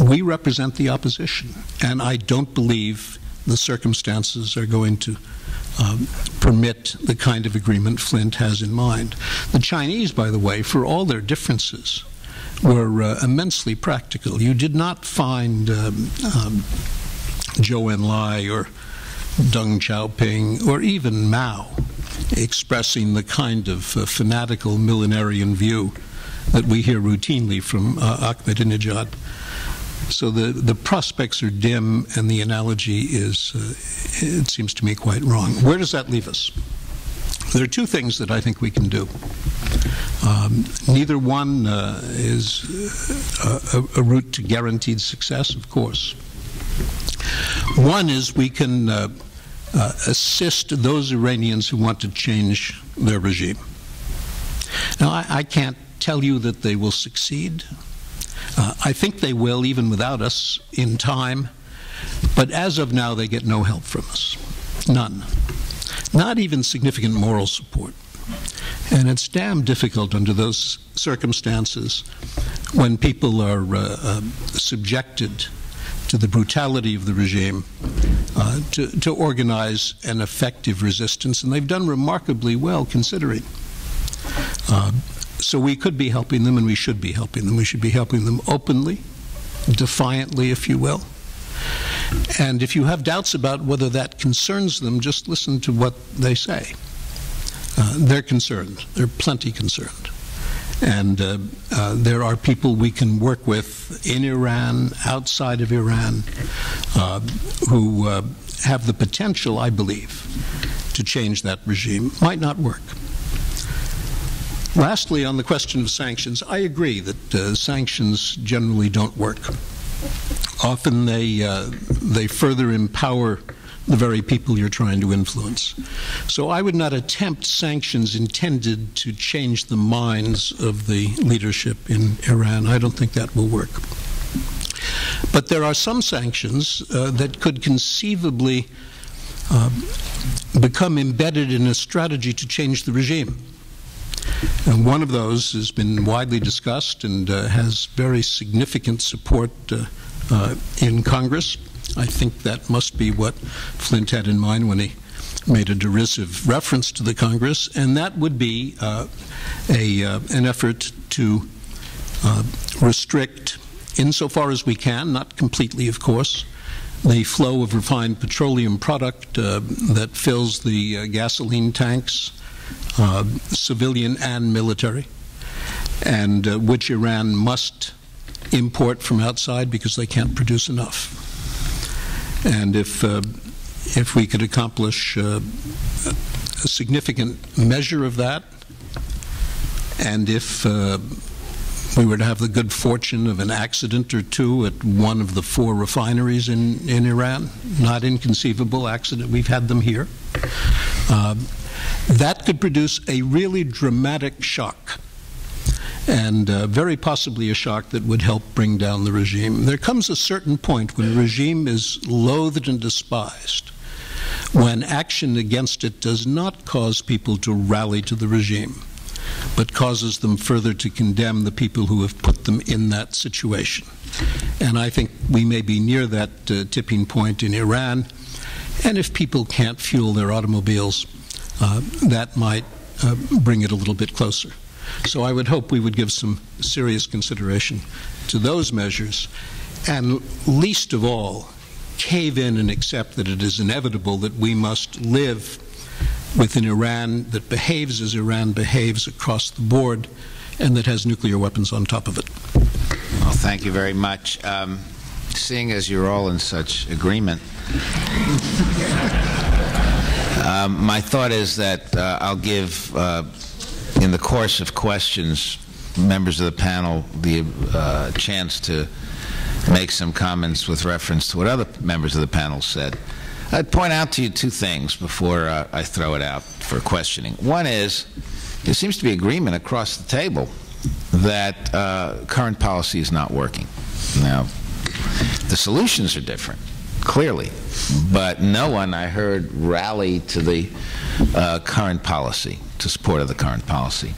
we represent the opposition, and I don't believe the circumstances are going to um, permit the kind of agreement Flynt has in mind. The Chinese, by the way, for all their differences, were uh, immensely practical. You did not find um, um, Zhou Enlai or Deng Xiaoping or even Mao expressing the kind of uh, fanatical millenarian view that we hear routinely from uh, Ahmadinejad. So the, the prospects are dim, and the analogy is, uh, it seems to me, quite wrong. Where does that leave us? There are two things that I think we can do. Um, neither one uh, is uh, a, a, route to guaranteed success, of course. One is we can uh, assist those Iranians who want to change their regime. Now, I, I can't tell you that they will succeed. Uh, I think they will, even without us, in time. But as of now, they get no help from us. None. Not even significant moral support. And it's damn difficult under those circumstances when people are uh, uh, subjected to the brutality of the regime uh, to, to organize an effective resistance. And they've done remarkably well considering. Uh, so we could be helping them and we should be helping them. We should be helping them openly, defiantly, if you will. And if you have doubts about whether that concerns them, just listen to what they say. Uh, they're concerned. They're plenty concerned. And uh, uh, there are people we can work with in Iran, outside of Iran, uh, who uh, have the potential, I believe, to change that regime. Might not work. Lastly, on the question of sanctions, I agree that uh, sanctions generally don't work. Often they, uh, they further empower the very people you're trying to influence. So I would not attempt sanctions intended to change the minds of the leadership in Iran. I don't think that will work. But there are some sanctions uh, that could conceivably uh, become embedded in a strategy to change the regime. And one of those has been widely discussed and uh, has very significant support uh, uh, in Congress. I think that must be what Flynt had in mind when he made a derisive reference to the Congress, and that would be uh, a, uh, an effort to uh, restrict, insofar as we can, not completely, of course, the flow of refined petroleum product uh, that fills the uh, gasoline tanks, uh, civilian and military, and which Iran must import from outside because they can't produce enough. And if, uh, if we could accomplish uh, a significant measure of that, and if uh, we were to have the good fortune of an accident or two at one of the four refineries in, in Iran, not inconceivable accident, we've had them here, uh, that could produce a really dramatic shock and uh, very possibly a shock that would help bring down the regime. There comes a certain point when a regime is loathed and despised, when action against it does not cause people to rally to the regime, but causes them further to condemn the people who have put them in that situation. And I think we may be near that uh, tipping point in Iran. And if people can't fuel their automobiles, uh, that might uh, bring it a little bit closer. So I would hope we would give some serious consideration to those measures, and least of all, cave in and accept that it is inevitable that we must live with an Iran that behaves as Iran behaves across the board and that has nuclear weapons on top of it. Well, thank you very much. Um, seeing as you're all in such agreement, (laughs) um, my thought is that uh, I'll give uh, in the course of questions, members of the panel the uh, chance to make some comments with reference to what other members of the panel said. I'd point out to you two things before uh, I throw it out for questioning. One is, there seems to be agreement across the table that uh, current policy is not working. Now, the solutions are different, clearly, but no one I heard rally to the uh, current policy to support of the current policy.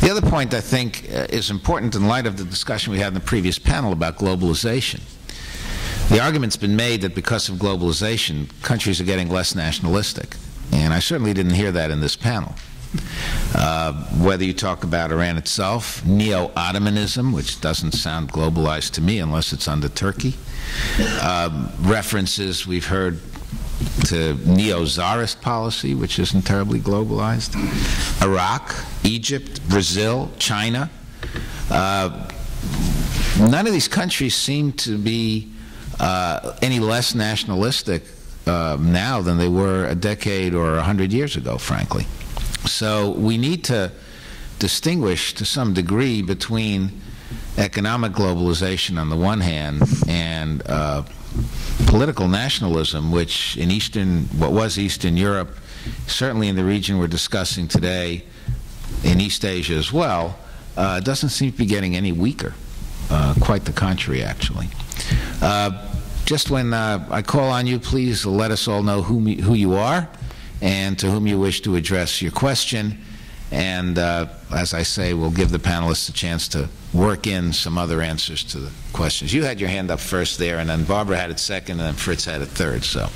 The other point I think uh, is important in light of the discussion we had in the previous panel about globalization. The argument's been made that because of globalization, countries are getting less nationalistic. And I certainly didn't hear that in this panel. Uh, whether you talk about Iran itself, neo Ottomanism, which doesn't sound globalized to me unless it's under Turkey, uh, references we've heard to neo-czarist policy, which isn't terribly globalized. Iraq, Egypt, Brazil, China. Uh, none of these countries seem to be uh, any less nationalistic uh, now than they were a decade or a hundred years ago, frankly. So we need to distinguish to some degree between economic globalization on the one hand and uh, political nationalism, which in Eastern, what was Eastern Europe, certainly in the region we're discussing today, in East Asia as well, uh, doesn't seem to be getting any weaker. Uh, quite the contrary, actually. Uh, just when uh, I call on you, please let us all know who, you are and to whom you wish to address your question. And uh, as I say, we'll give the panelists a chance to work in some other answers to the questions. You had your hand up first there, and then Barbara had it second, and then Fritz had it third. So.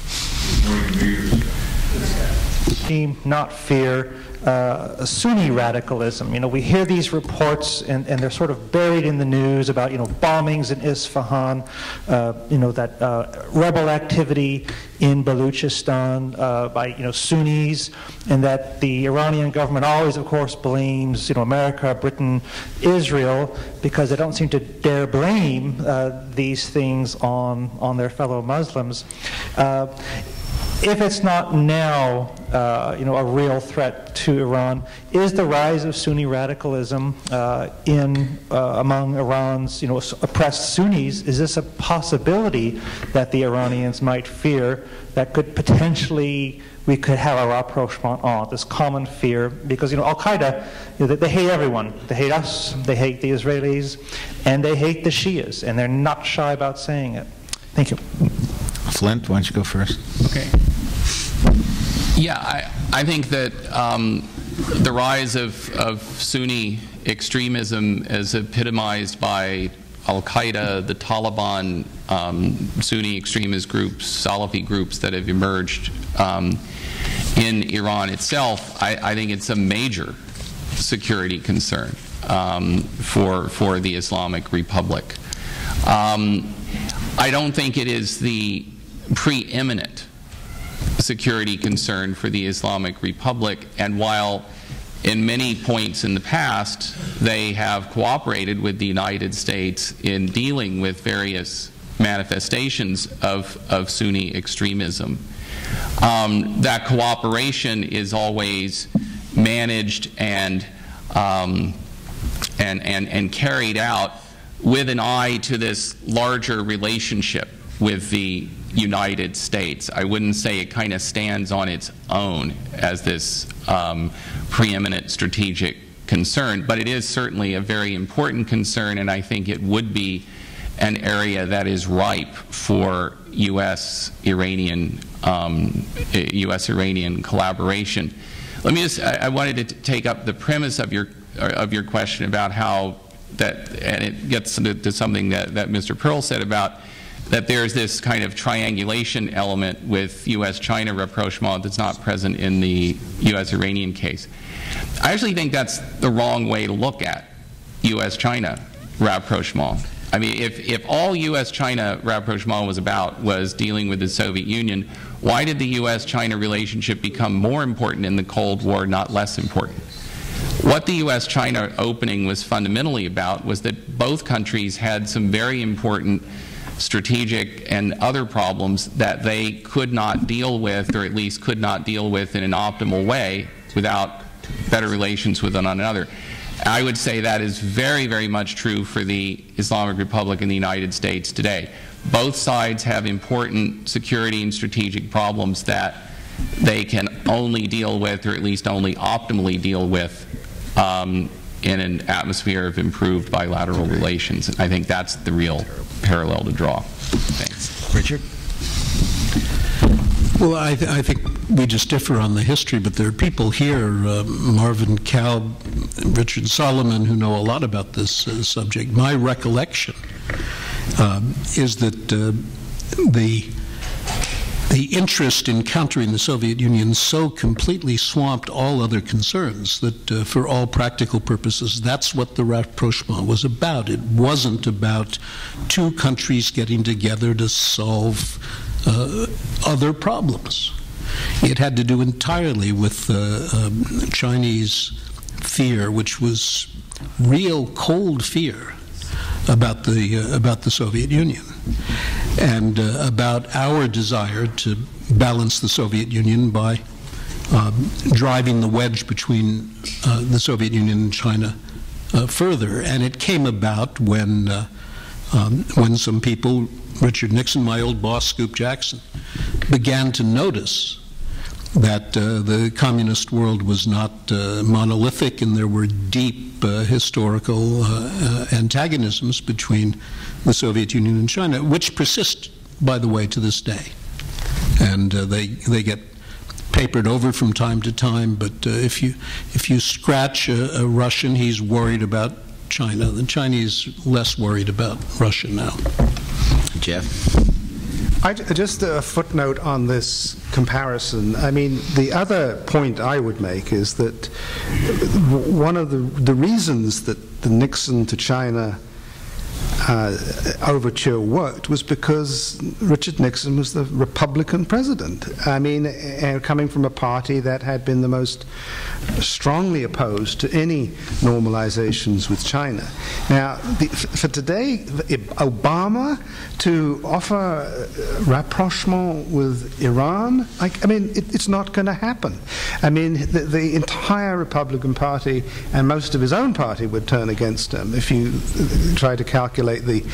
Team, not fear uh, Sunni radicalism. You know, we hear these reports and, and, they're sort of buried in the news about, you know, bombings in Isfahan, uh, you know, that uh, rebel activity in Baluchistan uh, by, you know, Sunnis, and that the Iranian government always, of course, blames, you know, America, Britain, Israel, because they don't seem to dare blame uh, these things on, on their fellow Muslims. If it's not now, uh, you know, a real threat to Iran, is the rise of Sunni radicalism uh, in uh, among Iran's, you know, oppressed Sunnis? Is this a possibility that the Iranians might fear that could potentially we could have a rapprochement on this common fear because you know Al Qaeda, you know, they hate everyone. They hate us. They hate the Israelis, and they hate the Shias, and they're not shy about saying it. Thank you. Flynt, why don't you go first? Okay. Yeah, I, I think that um, the rise of, of Sunni extremism as epitomized by Al Qaeda, the Taliban, um, Sunni extremist groups, Salafi groups that have emerged um, in Iran itself, I, I, think it's a major security concern um, for, for the Islamic Republic. Um, I don't think it is the preeminent security concern for the Islamic Republic, and while in many points in the past they have cooperated with the United States in dealing with various manifestations of, of Sunni extremism, um, that cooperation is always managed and, um, and, and, and carried out with an eye to this larger relationship with the United States. I wouldn't say it kind of stands on its own as this um, preeminent strategic concern, but it is certainly a very important concern, and I think it would be an area that is ripe for U.S. Iranian um, U.S. Iranian collaboration. Let me just. I, I wanted to take up the premise of your of your question about how that, and it gets to, to something that, that Mr. Perle said about that there's this kind of triangulation element with U.S.-China rapprochement that's not present in the U.S.-Iranian case. I actually think that's the wrong way to look at U.S.-China rapprochement. I mean, if, if all U.S.-China rapprochement was about was dealing with the Soviet Union, why did the U.S.-China relationship become more important in the Cold War, not less important? What the U.S.-China opening was fundamentally about was that both countries had some very important strategic and other problems that they could not deal with, or at least could not deal with in an optimal way without better relations with one another. I would say that is very, very much true for the Islamic Republic in the United States today. Both sides have important security and strategic problems that they can only deal with, or at least only optimally deal with, um, in an atmosphere of improved bilateral relations. I think that's the real parallel to draw. Thanks. Richard? Well, I, th I, think we just differ on the history, but there are people here, uh, Marvin Kalb, Richard Solomon, who know a lot about this uh, subject. My recollection um, is that uh, the the interest in countering the Soviet Union so completely swamped all other concerns that, uh, for all practical purposes, that's what the rapprochement was about. It wasn't about two countries getting together to solve uh, other problems. It had to do entirely with uh, um, Chinese fear, which was real cold fear about the uh, about the Soviet Union and uh, about our desire to balance the Soviet Union by um, driving the wedge between uh, the Soviet Union and China uh, further. And it came about when, uh, um, when some people, Richard Nixon, my old boss, Scoop Jackson, began to notice that uh, the communist world was not uh, monolithic and there were deep uh, historical uh, antagonisms between the Soviet Union and China, which persist, by the way, to this day. And uh, they, they get papered over from time to time, but uh, if, you, if you scratch a, a Russian, he's worried about China. The Chinese less worried about Russia now. Jeff? I, just a footnote on this comparison. I mean, the other point I would make is that one of the, the reasons that the Nixon to China uh, overture worked was because Richard Nixon was the Republican president. I mean, uh, coming from a party that had been the most strongly opposed to any normalizations with China. Now, the, for today, Obama to offer uh, rapprochement with Iran, I, I mean, it, it's not going to happen. I mean, the, the entire Republican Party and most of his own party would turn against him if you try to calculate the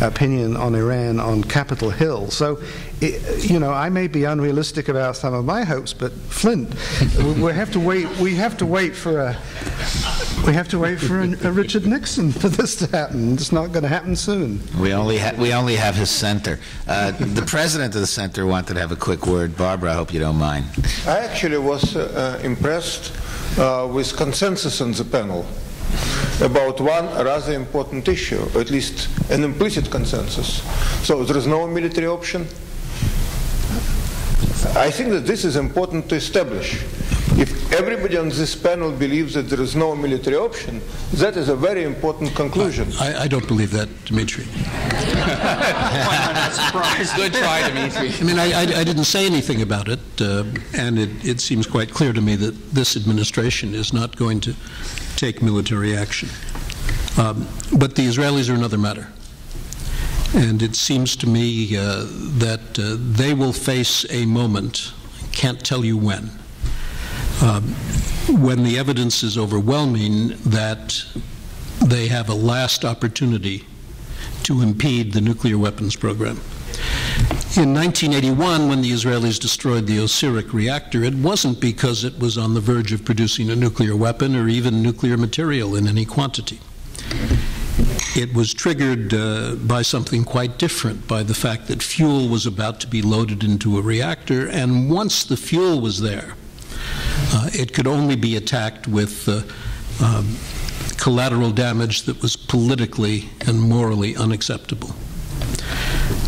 opinion on Iran on Capitol Hill. So, it, you know, I may be unrealistic about some of my hopes, but Flynt, we have to wait. We have to wait for a. We have to wait for a, a Richard Nixon for this to happen. It's not going to happen soon. We only ha- we only have his center. Uh, the president of the center wanted to have a quick word. Barbara, I hope you don't mind. I actually was uh, impressed uh, with consensus on the panel about one rather important issue, at least an implicit consensus. So there is no military option. I think that this is important to establish. If everybody on this panel believes that there is no military option, that is a very important conclusion. I, I don't believe that, Dmitry. (laughs) Good try, Dmitry. I mean, I, I, I didn't say anything about it, uh, and it, it seems quite clear to me that this administration is not going to take military action. Um, but the Israelis are another matter. And it seems to me uh, that uh, they will face a moment, can't tell you when, uh, when the evidence is overwhelming that they have a last opportunity to impede the nuclear weapons program. In 1981, when the Israelis destroyed the Osirak reactor, it wasn't because it was on the verge of producing a nuclear weapon or even nuclear material in any quantity. It was triggered uh, by something quite different, by the fact that fuel was about to be loaded into a reactor, and once the fuel was there, uh, it could only be attacked with uh, um, collateral damage that was politically and morally unacceptable.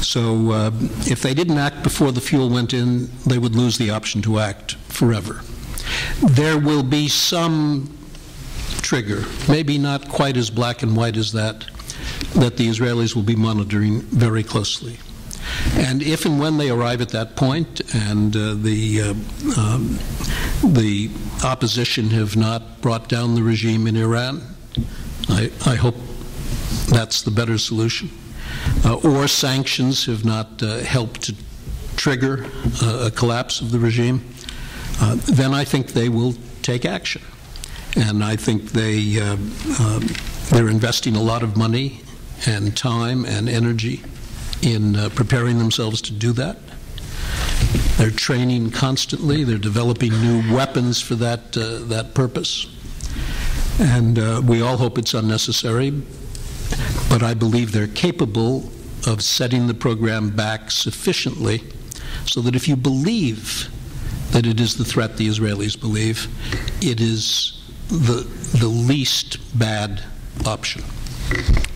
So uh, if they didn't act before the fuel went in, they would lose the option to act forever. There will be some trigger, maybe not quite as black and white as that, that the Israelis will be monitoring very closely. And if and when they arrive at that point, and uh, the uh, um, the opposition have not brought down the regime in Iran, I, I hope that's the better solution. Uh, or sanctions have not uh, helped to trigger uh, a collapse of the regime. Uh, then I think they will take action, and I think they um, they're investing a lot of money and time and energy in uh, preparing themselves to do that. They're training constantly. They're developing new weapons for that uh, that purpose, and uh, we all hope it's unnecessary. But I believe they're capable of setting the program back sufficiently so that if you believe that it is the threat the Israelis believe, it is the the least bad option.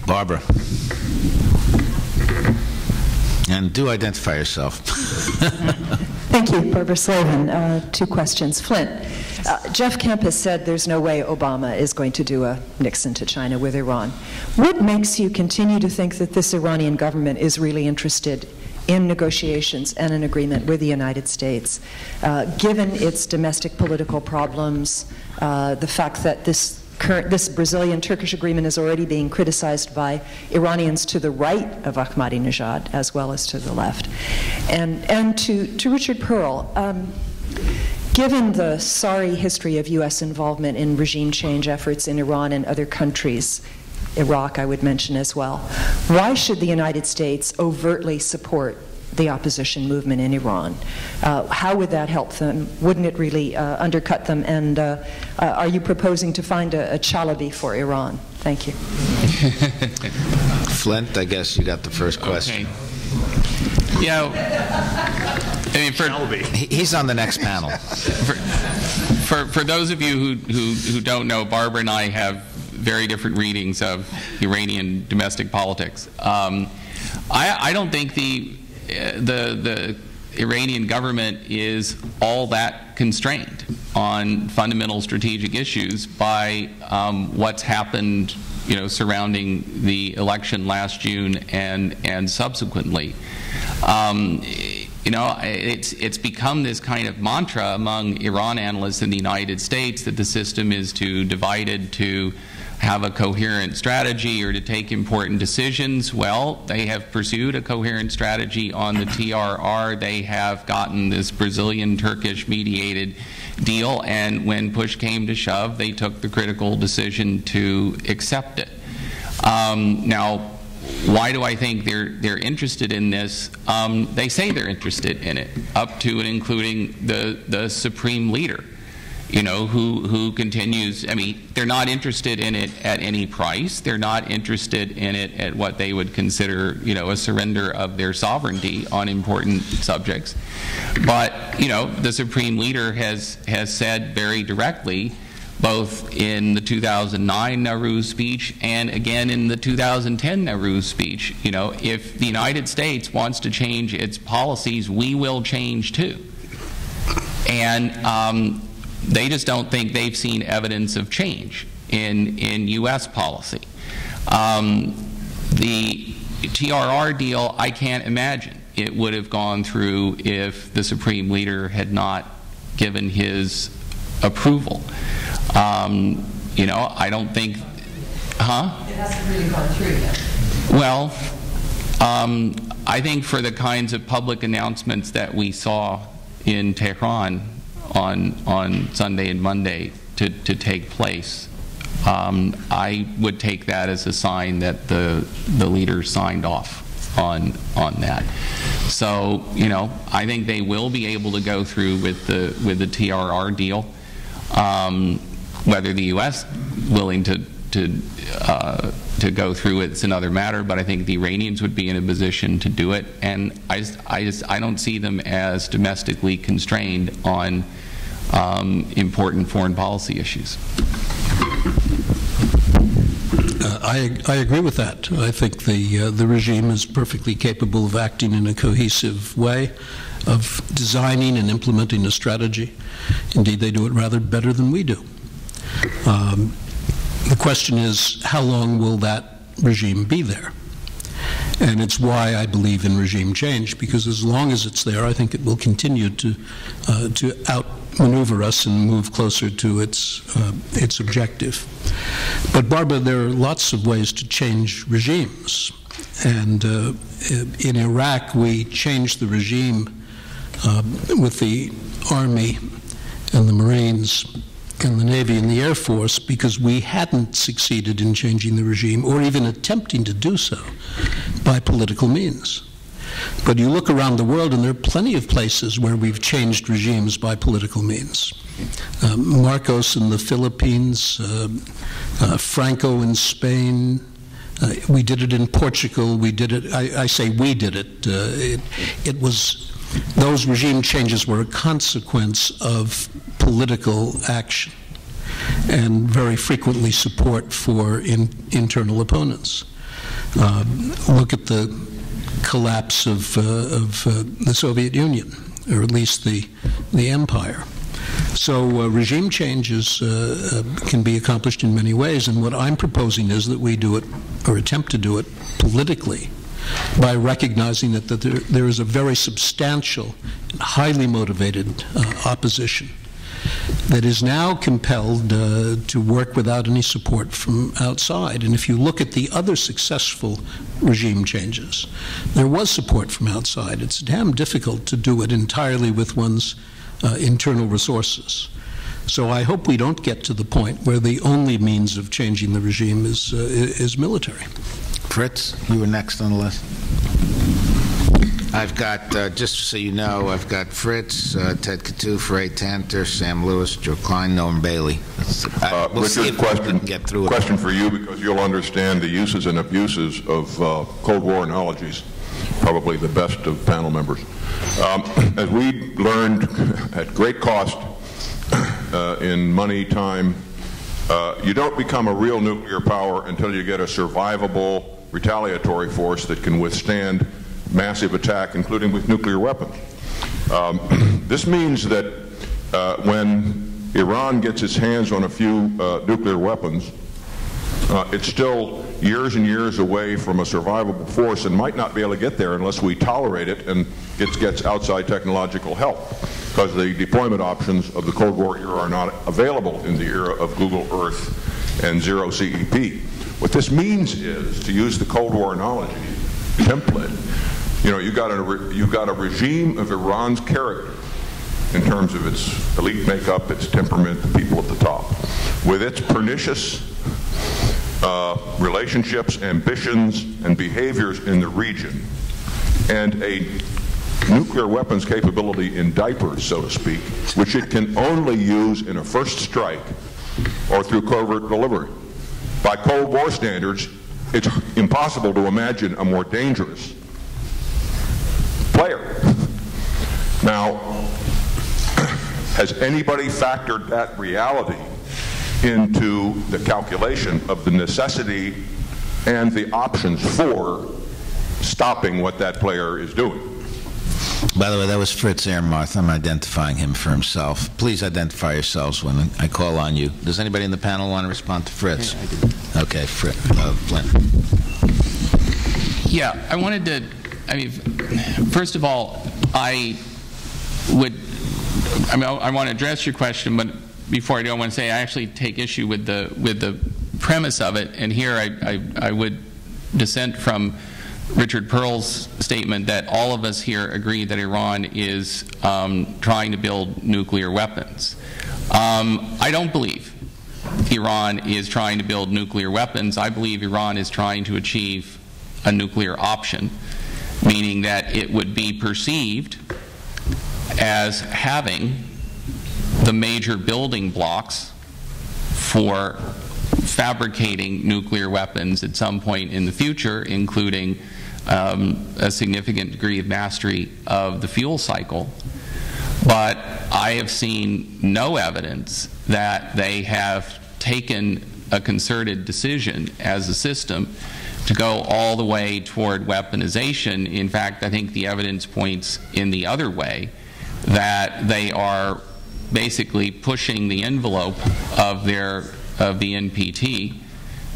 Barbara. And do identify yourself. (laughs) Thank you, Barbara Slavin. Uh, two questions. Flynt, uh, Jeff Kemp has said there's no way Obama is going to do a Nixon to China with Iran. What makes you continue to think that this Iranian government is really interested in negotiations and an agreement with the United States, uh, given its domestic political problems, uh, the fact that this current, this Brazilian-Turkish agreement is already being criticized by Iranians to the right of Ahmadinejad as well as to the left. And, and to, to Richard Perle, um, given the sorry history of U.S. involvement in regime change efforts in Iran and other countries, Iraq I would mention as well, why should the United States overtly support the opposition movement in Iran. Uh, how would that help them? Wouldn't it really uh, undercut them? And uh, uh are you proposing to find a, a Chalabi for Iran? Thank you. (laughs) Flynt, I guess you got the first question. Okay. Yeah. I mean, for, he's on the next panel. For, for, for those of you who, who, who don't know, Barbara and I have very different readings of Iranian domestic politics. Um, I, I, don't think the the, the Iranian government is all that constrained on fundamental strategic issues by um, what's happened you know, surrounding the election last June and, and subsequently. Um, you know, it's, it's become this kind of mantra among Iran analysts in the United States that the system is too divided to have a coherent strategy or to take important decisions. Well, they have pursued a coherent strategy on the TRR. They have gotten this Brazilian Turkish mediated deal, and when push came to shove, they took the critical decision to accept it. Um, now, why do I think they're they're interested in this? Um, they say they're interested in it, up to and including the the supreme leader you know, who, who continues, I mean, they're not interested in it at any price. They're not interested in it at what they would consider, you know, a surrender of their sovereignty on important subjects. But, you know, the Supreme Leader has, has said very directly, both in the 2009 Nowruz speech and again in the 2010 Nowruz speech, you know, if the United States wants to change its policies, we will change too. And um, they just don't think they've seen evidence of change in, in U.S. policy. Um, the TRR deal, I can't imagine it would have gone through if the Supreme Leader had not given his approval. Um, you know, I don't think, huh? It hasn't really gone through yet. Well, um, I think for the kinds of public announcements that we saw in Tehran on, on Sunday and Monday to, to take place. Um, I would take that as a sign that the, the leader signed off on, on that. So, you know, I think they will be able to go through with the, with the TRR deal. Um, whether the U.S. willing to, to, uh, to go through it's another matter, but I think the Iranians would be in a position to do it. And I just, I just, I don't see them as domestically constrained on um, important foreign policy issues. Uh, I, I agree with that. I think the uh, the regime is perfectly capable of acting in a cohesive way, of designing and implementing a strategy. Indeed, they do it rather better than we do. Um, the question is, how long will that regime be there? And it's why I believe in regime change, because as long as it's there, I think it will continue to, uh, to outmaneuver us and move closer to its, uh, its objective. But, Barbara, there are lots of ways to change regimes. And uh, in Iraq, we changed the regime uh, with the Army and the Marines and the Navy and the Air Force because we hadn't succeeded in changing the regime or even attempting to do so by political means. But you look around the world, and there are plenty of places where we've changed regimes by political means. Uh, Marcos in the Philippines, uh, uh, Franco in Spain. Uh, we did it in Portugal. We did it. I, I say we did it. Uh, it. It was those regime changes were a consequence of political action and very frequently support for in, internal opponents. Uh, look at the collapse of, uh, of uh, the Soviet Union, or at least the, the empire. So uh, regime changes uh, uh, can be accomplished in many ways, and what I'm proposing is that we do it, or attempt to do it, politically by recognizing that, that there, there is a very substantial, highly motivated uh, opposition that is now compelled uh, to work without any support from outside. And if you look at the other successful regime changes, there was support from outside. It's damn difficult to do it entirely with one's uh, internal resources. So I hope we don't get to the point where the only means of changing the regime is, uh, is military. Fritz, you were next on the list. I've got, uh, just so you know, I've got Fritz, uh, Ted Kattouf, Ray Tanter, Sam Lewis, Joe Klein, Norm Bailey. Uh, we'll Richard, question, get through question for you because you'll understand the uses and abuses of uh, Cold War analogies, probably the best of panel members. Um, as we learned at great cost uh, in money, time, uh, you don't become a real nuclear power until you get a survivable retaliatory force that can withstand massive attack, including with nuclear weapons. Um, (clears throat) this means that uh, when Iran gets its hands on a few uh, nuclear weapons, uh, it's still years and years away from a survivable force and might not be able to get there unless we tolerate it and it gets outside technological help because the deployment options of the Cold War era are not available in the era of Google Earth and zero CEP. What this means is, to use the Cold War analogy template, you know, you got a you got a regime of Iran's character in terms of its elite makeup, its temperament, the people at the top, with its pernicious uh, relationships, ambitions, and behaviors in the region, and a nuclear weapons capability in diapers, so to speak, which it can only use in a first strike or through covert delivery. By Cold War standards, it's impossible to imagine a more dangerous player. Now, (clears throat) has anybody factored that reality into the calculation of the necessity and the options for stopping what that player is doing? By the way, that was Fritz Ermarth. I'm identifying him for himself. Please identify yourselves when I call on you. Does anybody in the panel want to respond to Fritz? Yeah, okay, Fritz, uh, Flynt. Yeah, I wanted to. I mean, first of all, I would. I mean, I want to address your question, but before I do, I want to say I actually take issue with the with the premise of it, and here I, I, I would dissent from Richard Perle's statement that all of us here agree that Iran is um, trying to build nuclear weapons. Um, I don't believe Iran is trying to build nuclear weapons. I believe Iran is trying to achieve a nuclear option, meaning that it would be perceived as having the major building blocks for fabricating nuclear weapons at some point in the future, including um, a significant degree of mastery of the fuel cycle. But I have seen no evidence that they have taken a concerted decision as a system to go all the way toward weaponization. In fact, I think the evidence points in the other way that they are basically pushing the envelope of their of the NPT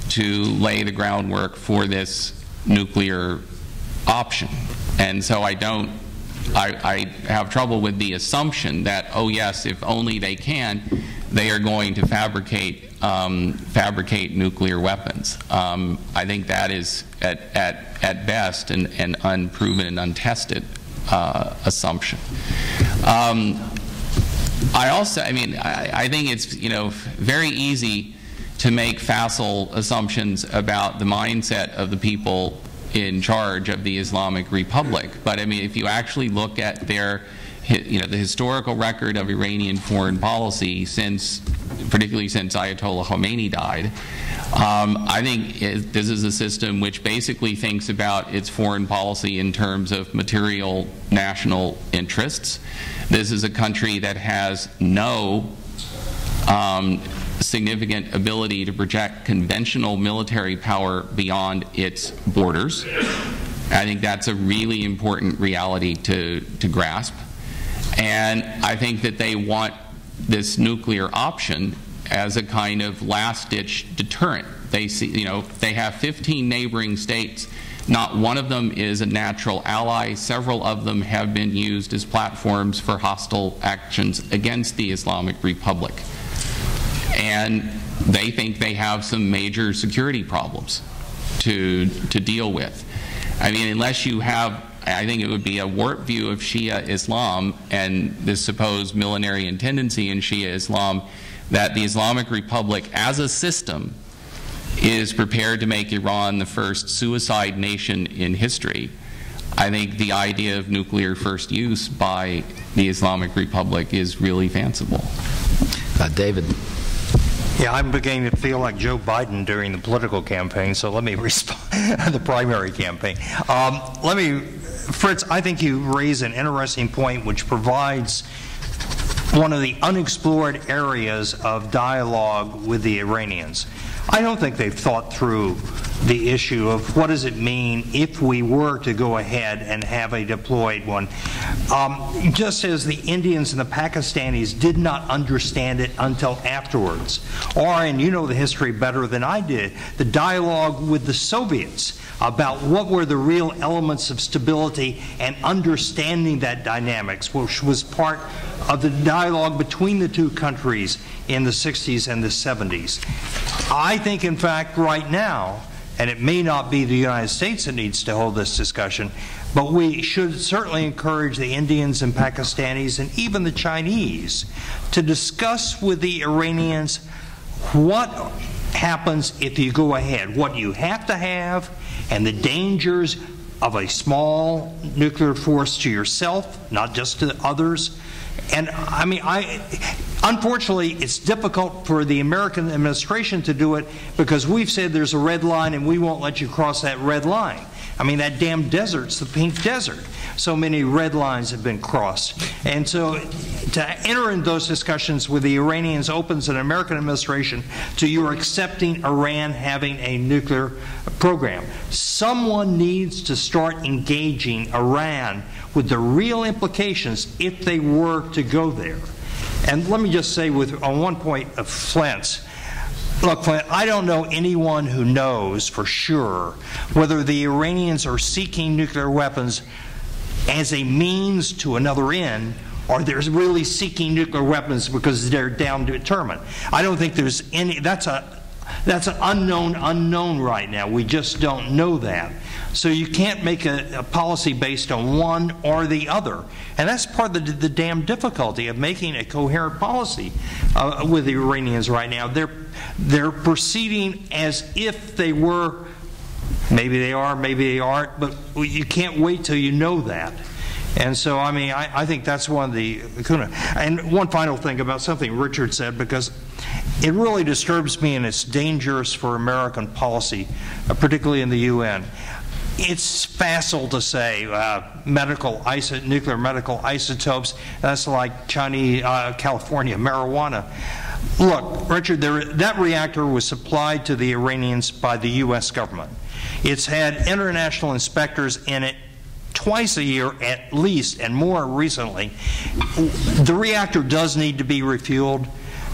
to lay the groundwork for this nuclear option. And so I don't, I, I, have trouble with the assumption that, oh yes, if only they can, they are going to fabricate um, fabricate nuclear weapons. Um, I think that is at, at, at best an, an unproven and untested uh, assumption. Um, I also, I mean, I, I think it's, you know, very easy to make facile assumptions about the mindset of the people in charge of the Islamic Republic. But I mean, if you actually look at their, you know, the historical record of Iranian foreign policy since, particularly since Ayatollah Khomeini died, um, I think it, this is a system which basically thinks about its foreign policy in terms of material national interests. This is a country that has no um, significant ability to project conventional military power beyond its borders. I think that's a really important reality to, to grasp. And I think that they want this nuclear option as a kind of last-ditch deterrent. They see, you know, they have 15 neighboring states. Not one of them is a natural ally. Several of them have been used as platforms for hostile actions against the Islamic Republic and they think they have some major security problems to, to deal with. I mean, unless you have, I think it would be a warped view of Shia Islam and this supposed millenarian tendency in Shia Islam that the Islamic Republic as a system is prepared to make Iran the first suicide nation in history. I think the idea of nuclear first use by the Islamic Republic is really fanciful. Uh, David. Yeah, I'm beginning to feel like Joe Biden during the political campaign, so let me (laughs) respond, the primary campaign. Um, let me, Fritz, I think you raise an interesting point which provides one of the unexplored areas of dialogue with the Iranians. I don't think they've thought through the issue of what does it mean if we were to go ahead and have a deployed one. Um, just as the Indians and the Pakistanis did not understand it until afterwards. Or, and you know the history better than I did, the dialogue with the Soviets about what were the real elements of stability and understanding that dynamics, which was part of the dialogue between the two countries in the 60s and the 70s. I think, in fact, right now, and it may not be the United States that needs to hold this discussion, but we should certainly encourage the Indians and Pakistanis and even the Chinese to discuss with the Iranians what happens if you go ahead, what you have to have, and the dangers of a small nuclear force to yourself, not just to others. And I mean, I unfortunately, it's difficult for the American administration to do it because we've said there's a red line and we won't let you cross that red line. I mean, that damn desert's the pink desert. So many red lines have been crossed. And so to enter in those discussions with the Iranians opens an American administration to you accepting Iran having a nuclear program. Someone needs to start engaging Iran with the real implications if they were to go there. And let me just say, with on one point of Flynt's, Look, I don't know anyone who knows for sure whether the Iranians are seeking nuclear weapons as a means to another end or they're really seeking nuclear weapons because they're down to determine. I don't think there's any, that's a, that's an unknown unknown right now. We just don't know that. So you can't make a, a policy based on one or the other. And that's part of the, the damn difficulty of making a coherent policy uh, with the Iranians right now. They're, they're proceeding as if they were, maybe they are, maybe they aren't, but you can't wait till you know that. And so, I mean, I, I, think that's one of the. And one final thing about something Richard said, because it really disturbs me and it's dangerous for American policy, uh, particularly in the UN it's facile to say uh, medical iso- nuclear medical isotopes. That's like Chinese, uh, California marijuana. Look, Richard, there, that reactor was supplied to the Iranians by the U.S. government. It's had international inspectors in it twice a year at least, and more recently. The reactor does need to be refueled.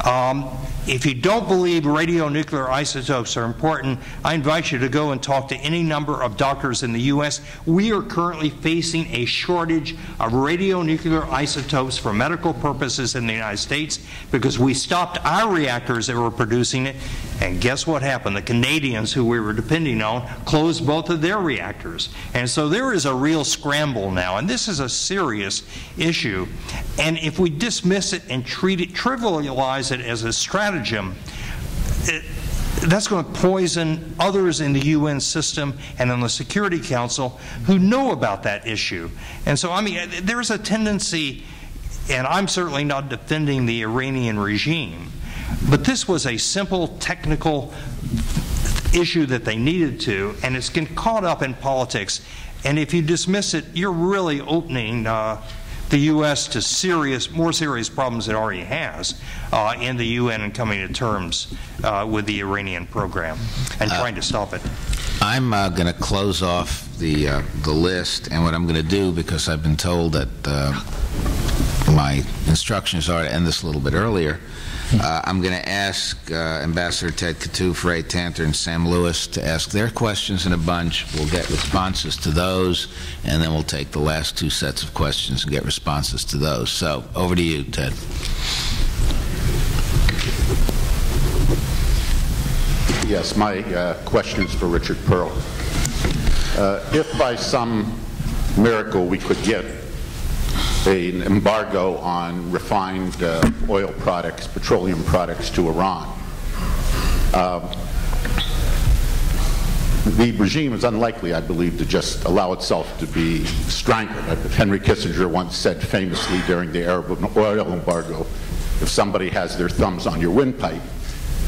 Um, if you don't believe radionuclear isotopes are important, I invite you to go and talk to any number of doctors in the U.S. We are currently facing a shortage of radionuclear isotopes for medical purposes in the United States because we stopped our reactors that were producing it. And guess what happened? The Canadians, who we were depending on, closed both of their reactors. And so there is a real scramble now. And this is a serious issue. And if we dismiss it and treat it, trivialize it as a strategy, stratagem, it, that's going to poison others in the UN system and in the Security Council who know about that issue. And so, I mean, there's a tendency, and I'm certainly not defending the Iranian regime, but this was a simple technical issue that they needed to, and it's getting caught up in politics. And if you dismiss it, you're really opening. Uh, the U.S. to serious, more serious problems it already has uh, in the UN and coming to terms uh, with the Iranian program and uh, trying to stop it. I'm uh, going to close off the uh, the list, and what I'm going to do because I've been told that uh, my instructions are to end this a little bit earlier. Uh, I'm going to ask uh, Ambassador Ted Kattouf, Ray Tanter, and Sam Lewis to ask their questions in a bunch. We'll get responses to those, and then we'll take the last two sets of questions and get responses to those. So, over to you, Ted. Yes, my uh, question is for Richard Perle. Uh, if by some miracle we could get an embargo on refined uh, oil products, petroleum products to Iran. Uh, the regime is unlikely, I believe, to just allow itself to be strangled. Henry Kissinger once said famously during the Arab oil embargo, if somebody has their thumbs on your windpipe,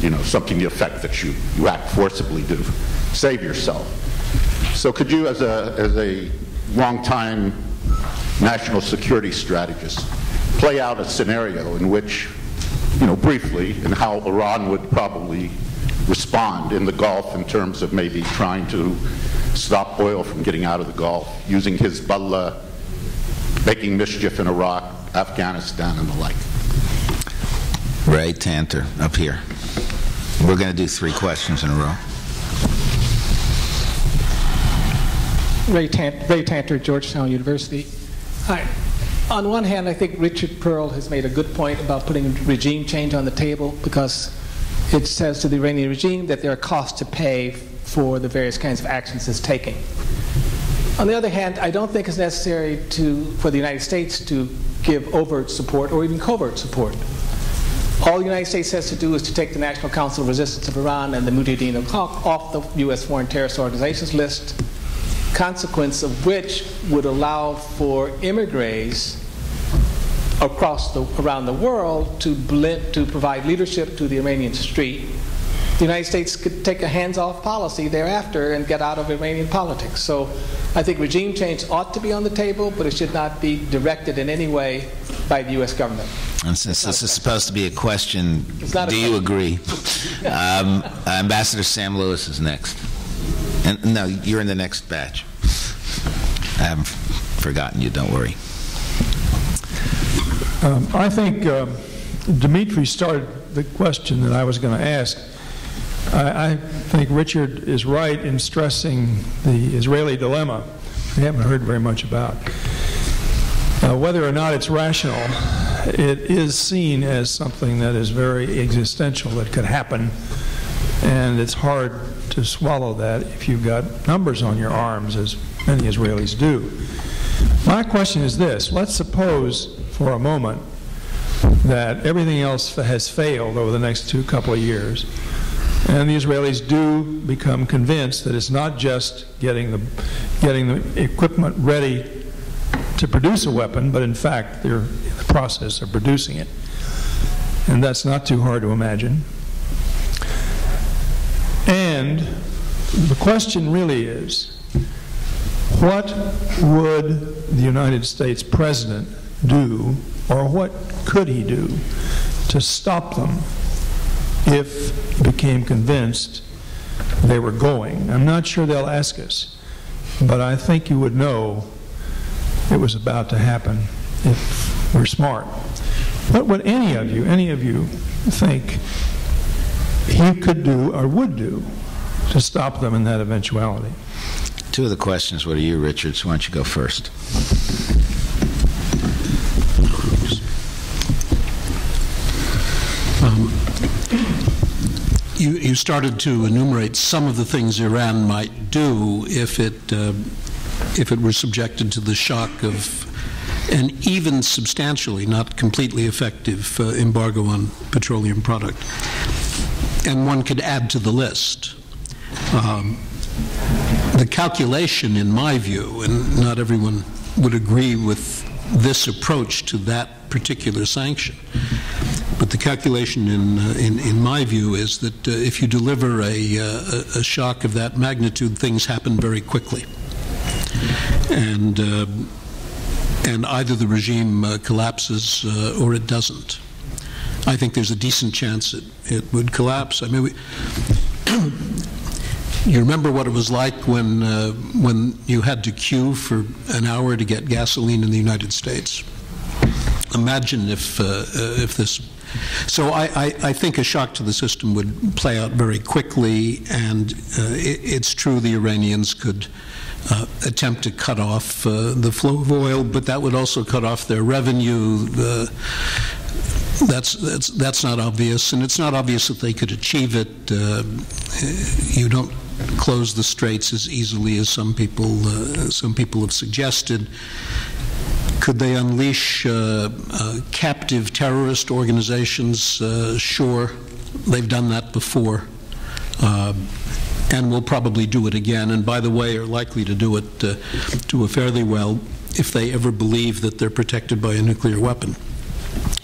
you know, something to the effect that you, you act forcibly to save yourself. So could you, as a, as a long-time national security strategists play out a scenario in which, you know, briefly, and how Iran would probably respond in the Gulf in terms of maybe trying to stop oil from getting out of the Gulf, using Hezbollah, making mischief in Iraq, Afghanistan, and the like. Ray Tanter, up here. We're going to do three questions in a row. Ray, Tant- Ray Tanter, Georgetown University. Hi. On one hand, I think Richard Perle has made a good point about putting regime change on the table because it says to the Iranian regime that there are costs to pay for the various kinds of actions it's taking. On the other hand, I don't think it's necessary to, for the United States to give overt support or even covert support. All the United States has to do is to take the National Council of Resistance of Iran and the Mujahideen off the U.S. foreign terrorist organizations list, consequence of which would allow for immigrants across the, around the world to, blend, to provide leadership to the Iranian street. The United States could take a hands-off policy thereafter and get out of Iranian politics. So I think regime change ought to be on the table, but it should not be directed in any way by the U.S. government. And since this is supposed to be a question, not a do you question. agree? (laughs) um, Ambassador Sam Lewis is next. And no, you're in the next batch. I haven't forgotten you. Don't worry. Um, I think um, Dimitri started the question that I was going to ask. I, I think Richard is right in stressing the Israeli dilemma. We haven't heard very much about. Uh, whether or not it's rational, it is seen as something that is very existential that could happen, and it's hard to swallow that if you've got numbers on your arms, as many Israelis do. My question is this let's suppose for a moment that everything else has failed over the next two couple of years. And the Israelis do become convinced that it's not just getting the, getting the equipment ready to produce a weapon, but in fact they're in the process of producing it. And that's not too hard to imagine. And the question really is what would the United States president do, or what could he do, to stop them if he became convinced they were going? I'm not sure they'll ask us, but I think you would know it was about to happen if we're smart. What would any of you, any of you, think he could do or would do to stop them in that eventuality? Two of the questions were to you, Richard, so why don't you go first? Um, you, you started to enumerate some of the things Iran might do if it, uh, if it were subjected to the shock of an even substantially, not completely effective uh, embargo on petroleum product. And one could add to the list. Um, the calculation, in my view, and not everyone would agree with this approach to that particular sanction, but the calculation, in, uh, in, in, my view, is that uh, if you deliver a, uh, a, shock of that magnitude, things happen very quickly. And, uh, and either the regime uh, collapses uh, or it doesn't. I think there's a decent chance it, it would collapse. I mean, we (clears throat) You remember what it was like when, uh, when you had to queue for an hour to get gasoline in the United States. Imagine if, uh, uh, if this. So I, I, I, think a shock to the system would play out very quickly, and it, it's true the Iranians could. Uh, attempt to cut off uh, the flow of oil, but that would also cut off their revenue. Uh, that's, that's, that's not obvious, and it's not obvious that they could achieve it. you don't close the straits as easily as some people uh, some people have suggested. Could they unleash uh, uh, captive terrorist organizations? Uh, sure, they've done that before, uh, and will probably do it again. And by the way, are likely to do it uh, do it fairly well if they ever believe that they're protected by a nuclear weapon.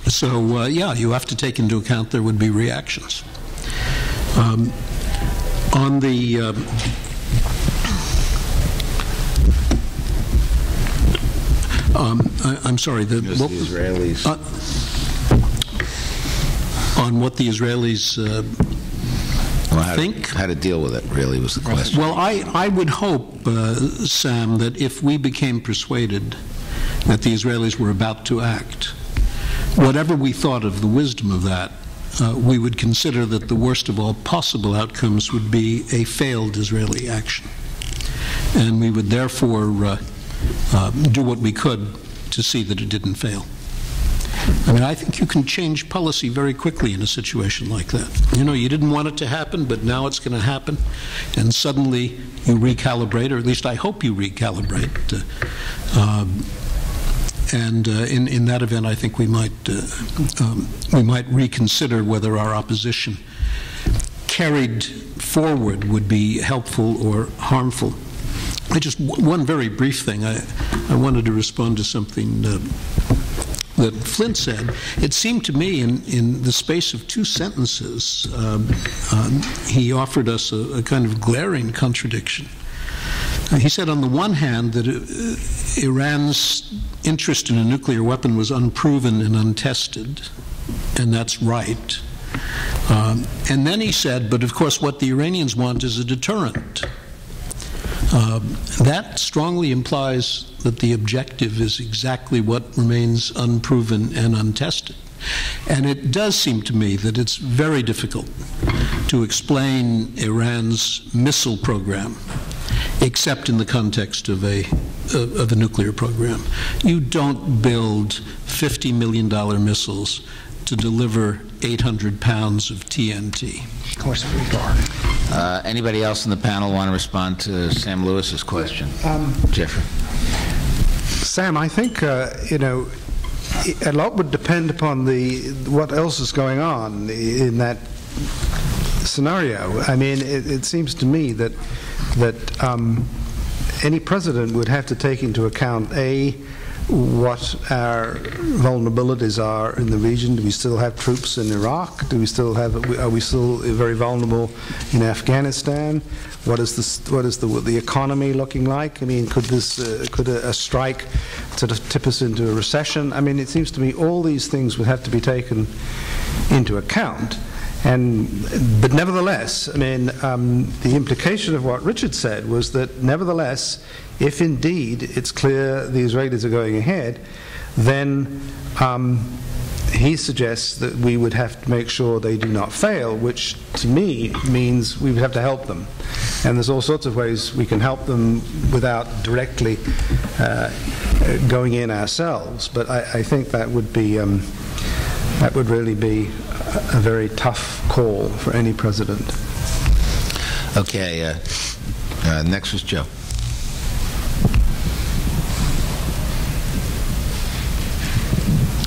So yeah, you have to take into account there would be reactions. Um, on the um, um, I, am sorry. The, what, the Israelis. Uh, on what the Israelis. Uh, Well, how to- think How to deal with it, really, was the question. Well, I, I would hope, uh, Sam, that if we became persuaded that the Israelis were about to act, whatever we thought of the wisdom of that, uh, we would consider that the worst of all possible outcomes would be a failed Israeli action. And we would therefore uh, uh, do what we could to see that it didn't fail. I mean, I think you can change policy very quickly in a situation like that. You know, you didn't want it to happen, but now it's going to happen, and suddenly you recalibrate, or at least I hope you recalibrate. Uh, um, and uh, in, in that event, I think we might, uh, um, we might reconsider whether our opposition carried forward would be helpful or harmful. I just one very brief thing. I, I wanted to respond to something uh, that Flynt said. It seemed to me, in, in the space of two sentences, um, um, he offered us a, a, kind of glaring contradiction. He said, on the one hand, that uh, Iran's interest in a nuclear weapon was unproven and untested, and that's right. Um, and then he said, but of course, what the Iranians want is a deterrent. Uh, that strongly implies that the objective is exactly what remains unproven and untested. And it does seem to me that it's very difficult to explain Iran's missile program except in the context of a of a nuclear program. You don't build $50 million missiles to deliver 800 pounds of TNT. Of course we are. Uh, anybody else in the panel want to respond to Sam Lewis's question? Um, Jeffrey. Sam, I think uh, you know a lot would depend upon the what else is going on in that scenario. I mean, it, it seems to me that that um, any president would have to take into account a what our vulnerabilities are in the region. Do we still have troops in Iraq? Do we still have? Are we still very vulnerable in Afghanistan? What is the what is the the economy looking like? I mean, could this uh, could a, a, strike sort of tip us into a recession? I mean, it seems to me all these things would have to be taken into account. And, but nevertheless, I mean, um, the implication of what Richard said was that nevertheless, if indeed it's clear the Israelis are going ahead, then um, he suggests that we would have to make sure they do not fail, which to me means we would have to help them. And there's all sorts of ways we can help them without directly uh, going in ourselves. But I, I think that would be. Um, that would really be a, very tough call for any president. Okay, uh, uh, next was Joe.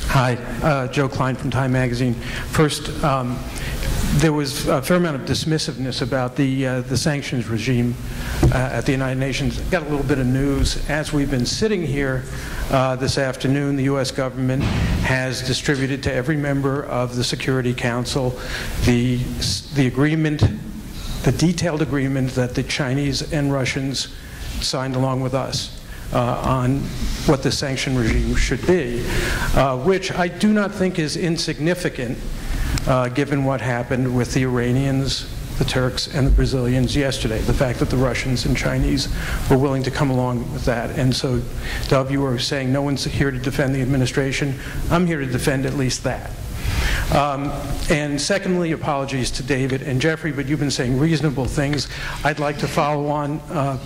Hi, uh, Joe Klein from Time Magazine. First, um, there was a fair amount of dismissiveness about the uh, the sanctions regime uh, at the United Nations. Got a little bit of news as we've been sitting here uh, this afternoon. The U.S. government has distributed to every member of the Security Council the the agreement, the detailed agreement that the Chinese and Russians signed along with us. Uh, on what the sanction regime should be, uh, which I do not think is insignificant uh, given what happened with the Iranians, the Turks, and the Brazilians yesterday. The fact that the Russians and Chinese were willing to come along with that. And so, Dov, you were saying no one's here to defend the administration. I'm here to defend at least that. Um, and secondly, apologies to David and Jeffrey, but you've been saying reasonable things. I'd like to follow on uh,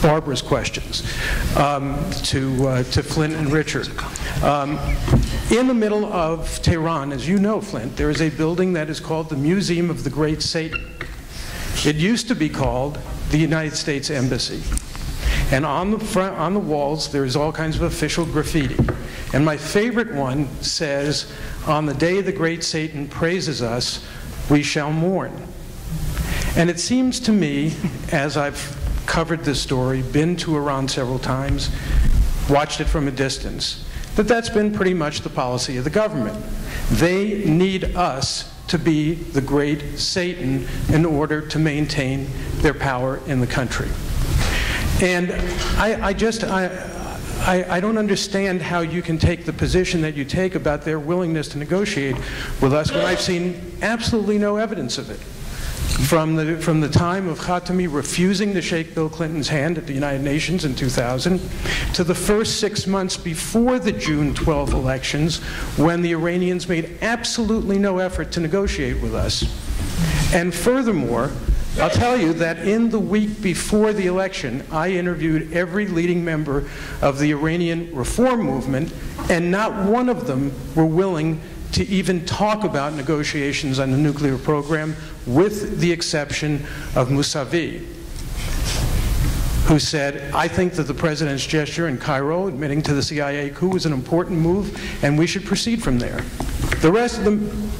Barbara's questions um, to, uh, to Flynt and Richard. Um, in the middle of Tehran, as you know, Flynt, there is a building that is called the Museum of the Great Satan. It used to be called the United States Embassy. And on the, front, on the walls, there's all kinds of official graffiti. And my favorite one says, On the day the great Satan praises us, we shall mourn. And it seems to me, as I've covered this story, been to Iran several times, watched it from a distance, that that's been pretty much the policy of the government. They need us to be the great Satan in order to maintain their power in the country. And I, I just, I, I, I, don't understand how you can take the position that you take about their willingness to negotiate with us when I've seen absolutely no evidence of it. From the, from the time of Khatami refusing to shake Bill Clinton's hand at the United Nations in 2000 to the first six months before the June 12 elections when the Iranians made absolutely no effort to negotiate with us. And furthermore, I'll tell you that in the week before the election, I interviewed every leading member of the Iranian reform movement, and not one of them were willing to even talk about negotiations on the nuclear program, with the exception of Mousavi, who said, I think that the president's gesture in Cairo admitting to the CIA coup was an important move, and we should proceed from there. The rest of them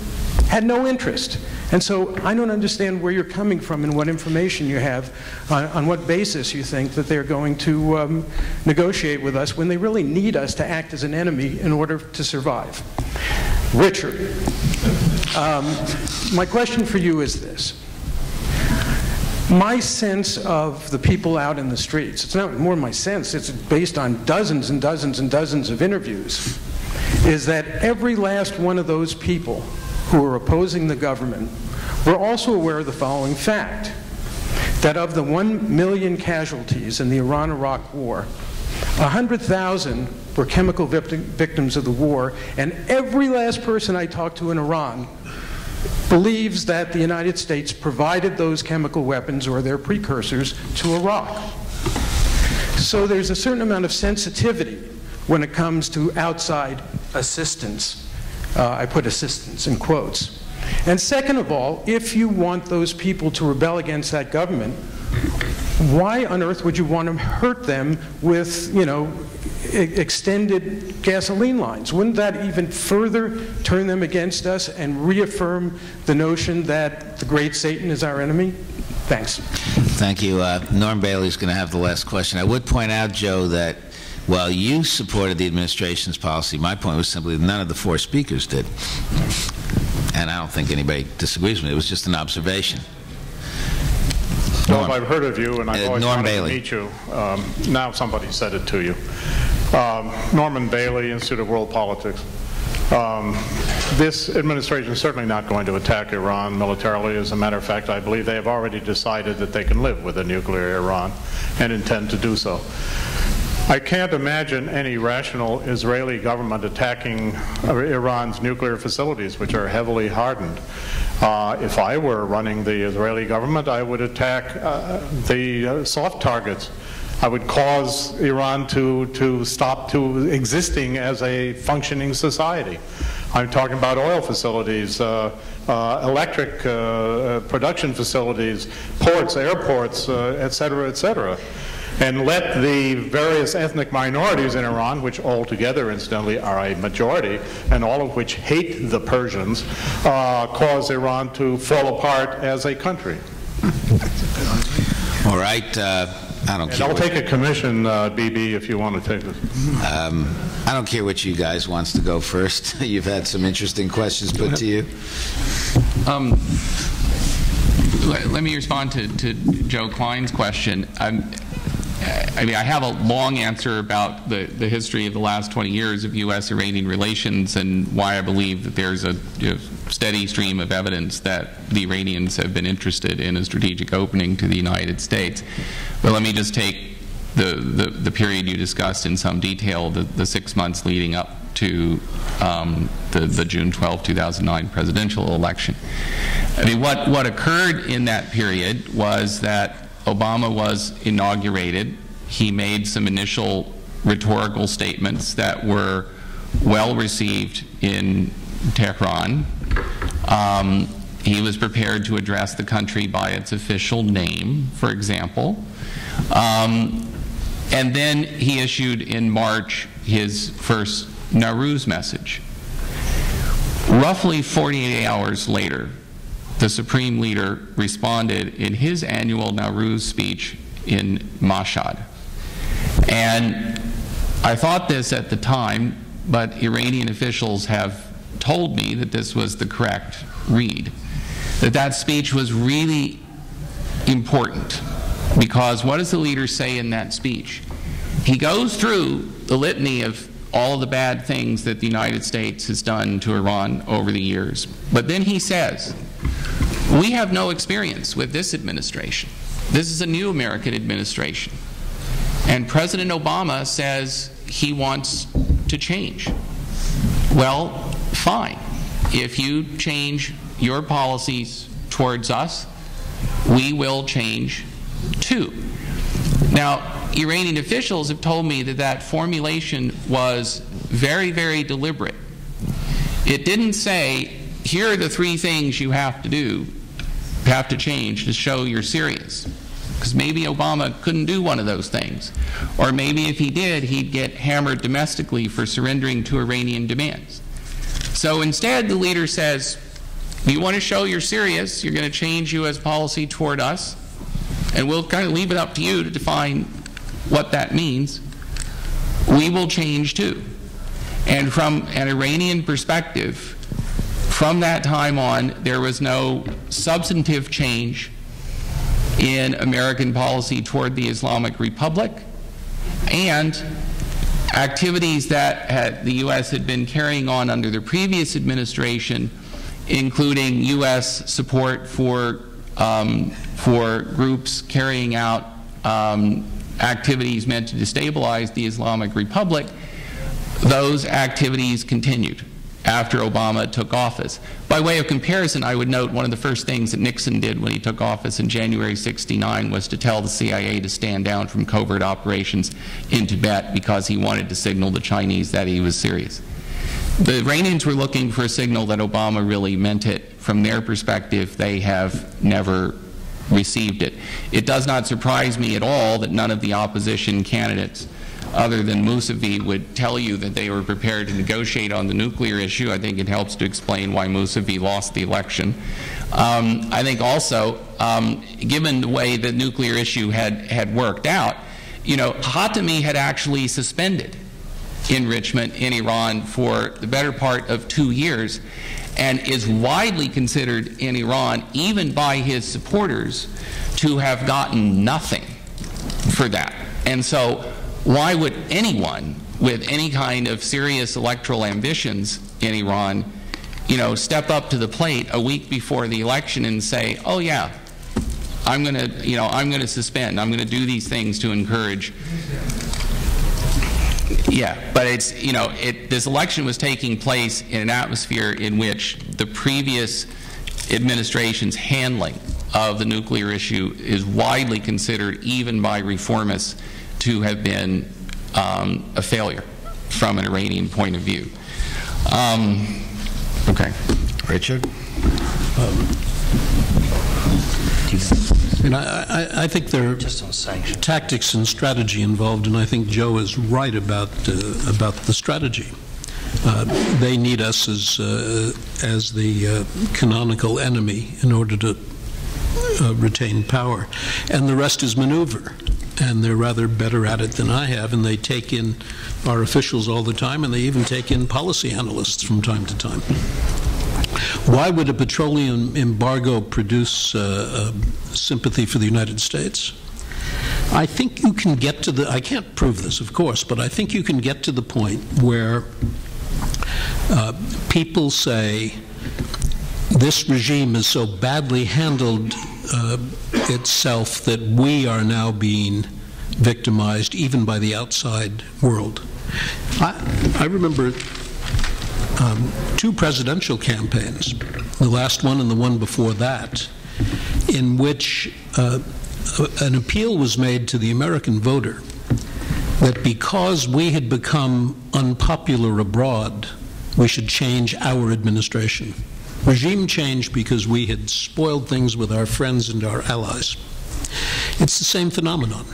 had no interest. And so I don't understand where you're coming from and what information you have on, on what basis you think that they're going to um, negotiate with us when they really need us to act as an enemy in order to survive. Richard, um, my question for you is this. My sense of the people out in the streets, it's not more my sense, it's based on dozens and dozens and dozens of interviews, is that every last one of those people who are opposing the government were also aware of the following fact that of the 1 million casualties in the Iran Iraq War, 100,000 were chemical victims of the war, and every last person I talked to in Iran believes that the United States provided those chemical weapons or their precursors to Iraq. So there's a certain amount of sensitivity when it comes to outside assistance. Uh, I put assistance in quotes. And second of all, if you want those people to rebel against that government, why on earth would you want to hurt them with, you know, extended gasoline lines? Wouldn't that even further turn them against us and reaffirm the notion that the great Satan is our enemy? Thanks. Thank you. Uh, Norm Bailey is going to have the last question. I would point out, Joe, that while you supported the administration's policy, my point was simply that none of the four speakers did. And I don't think anybody disagrees with me. It was just an observation. Norm. I've heard of you, and I've uh, always Norm wanted Bailey. to meet you. Um, now somebody said it to you. Um, Norman Bailey, Institute of World Politics. Um, this administration is certainly not going to attack Iran militarily. As a matter of fact, I believe they have already decided that they can live with a nuclear Iran and intend to do so. I can't imagine any rational Israeli government attacking Iran's nuclear facilities, which are heavily hardened. Uh, if I were running the Israeli government, I would attack uh, the uh, soft targets. I would cause Iran to, to stop to existing as a functioning society. I'm talking about oil facilities, uh, uh, electric uh, production facilities, ports, airports, et cetera, et cetera and let the various ethnic minorities in Iran, which altogether, incidentally, are a majority, and all of which hate the Persians, uh, cause Iran to fall apart as a country. All right. Uh, I don't and care. I'll take a commission, uh, BB, if you want to take this. Um, I don't care which you guys wants to go first. (laughs) You've had some interesting questions put to you. Um, let, let, me respond to, to Joe Klein's question. I'm, I mean, I have a long answer about the, the history of the last 20 years of U.S. Iranian relations and why I believe that there's a you know, steady stream of evidence that the Iranians have been interested in a strategic opening to the United States. But let me just take the, the, the period you discussed in some detail, the, the six months leading up to um, the, the June 12, 2009 presidential election. I mean, what, what occurred in that period was that Obama was inaugurated, he made some initial rhetorical statements that were well received in Tehran. Um, he was prepared to address the country by its official name, for example. Um, and then he issued in March his first Nowruz message. Roughly 48 hours later, the Supreme Leader responded in his annual Nowruz speech in Mashhad. And I thought this at the time, but Iranian officials have told me that this was the correct read. That that speech was really important because what does the leader say in that speech? He goes through the litany of all the bad things that the United States has done to Iran over the years. But then he says, We have no experience with this administration. This is a new American administration. And President Obama says he wants to change. Well, fine. If you change your policies towards us, we will change too. Now, Iranian officials have told me that that formulation was very, very deliberate. It didn't say, here are the three things you have to do, have to change to show you're serious. Because maybe Obama couldn't do one of those things. Or maybe if he did, he'd get hammered domestically for surrendering to Iranian demands. So instead, the leader says, you want to show you're serious, you're going to change U.S. policy toward us, and we'll kind of leave it up to you to define what that means. We will change too. And from an Iranian perspective, from that time on, there was no substantive change in American policy toward the Islamic Republic, and activities that had, the U.S. had been carrying on under the previous administration, including U.S. support for, um, for groups carrying out um, activities meant to destabilize the Islamic Republic, those activities continued after Obama took office. By way of comparison, I would note one of the first things that Nixon did when he took office in January 69 was to tell the CIA to stand down from covert operations in Tibet because he wanted to signal the Chinese that he was serious. The Iranians were looking for a signal that Obama really meant it. From their perspective, they have never received it. It does not surprise me at all that none of the opposition candidates other than Mousavi would tell you that they were prepared to negotiate on the nuclear issue. I think it helps to explain why Mousavi lost the election. Um, I think also, um, given the way the nuclear issue had, had worked out, you know, Khatami had actually suspended enrichment in Iran for the better part of two years and is widely considered in Iran, even by his supporters, to have gotten nothing for that. And so why would anyone with any kind of serious electoral ambitions in Iran, you know, step up to the plate a week before the election and say, "Oh yeah, I'm going to, you know, I'm going to suspend. I'm going to do these things to encourage." Yeah, but it's, you know, it, this election was taking place in an atmosphere in which the previous administration's handling of the nuclear issue is widely considered, even by reformists, to have been um, a failure from an Iranian point of view. Um, okay. Richard? And I, I, I think there are tactics and strategy involved, and I think Joe is right about uh, about the strategy. Uh, they need us as uh, as the uh, canonical enemy in order to uh, retain power, and the rest is maneuver. And they're rather better at it than I have, and they take in our officials all the time, and they even take in policy analysts from time to time. Why would a petroleum embargo produce uh, uh, sympathy for the United States? I think you can get to the, I can't prove this, of course, but I think you can get to the point where uh, people say this regime is so badly handled uh, itself that we are now being victimized even by the outside world. I, I remember um, two presidential campaigns, the last one and the one before that, in which uh, an appeal was made to the American voter that because we had become unpopular abroad, we should change our administration. Regime change because we had spoiled things with our friends and our allies. It's the same phenomenon,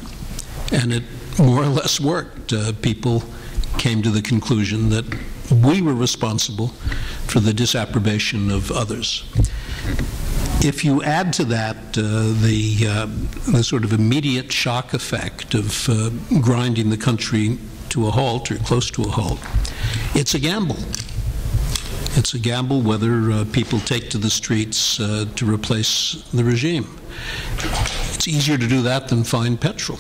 and it more or less worked. Uh, people came to the conclusion that we were responsible for the disapprobation of others. If you add to that uh, the, uh, the sort of immediate shock effect of uh, grinding the country to a halt or close to a halt, it's a gamble. It's a gamble whether uh, people take to the streets uh, to replace the regime. It's easier to do that than find petrol.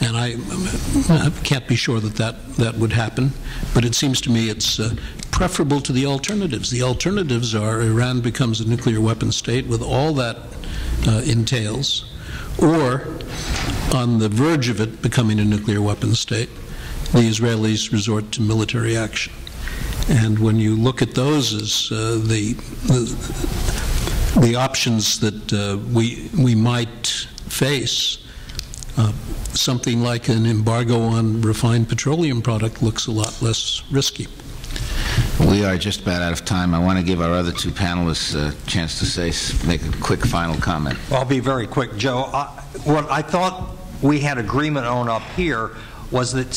And I, I, can't be sure that, that that would happen, but it seems to me it's uh, preferable to the alternatives. The alternatives are Iran becomes a nuclear weapon state with all that uh, entails, or on the verge of it becoming a nuclear weapon state, the Israelis resort to military action. And when you look at those as uh, the, the, the options that uh, we we might face, uh, something like an embargo on refined petroleum product looks a lot less risky. We are just about out of time. I want to give our other two panelists a chance to say, make a quick final comment. I'll be very quick, Joe. I, what I thought we had agreement on up here was that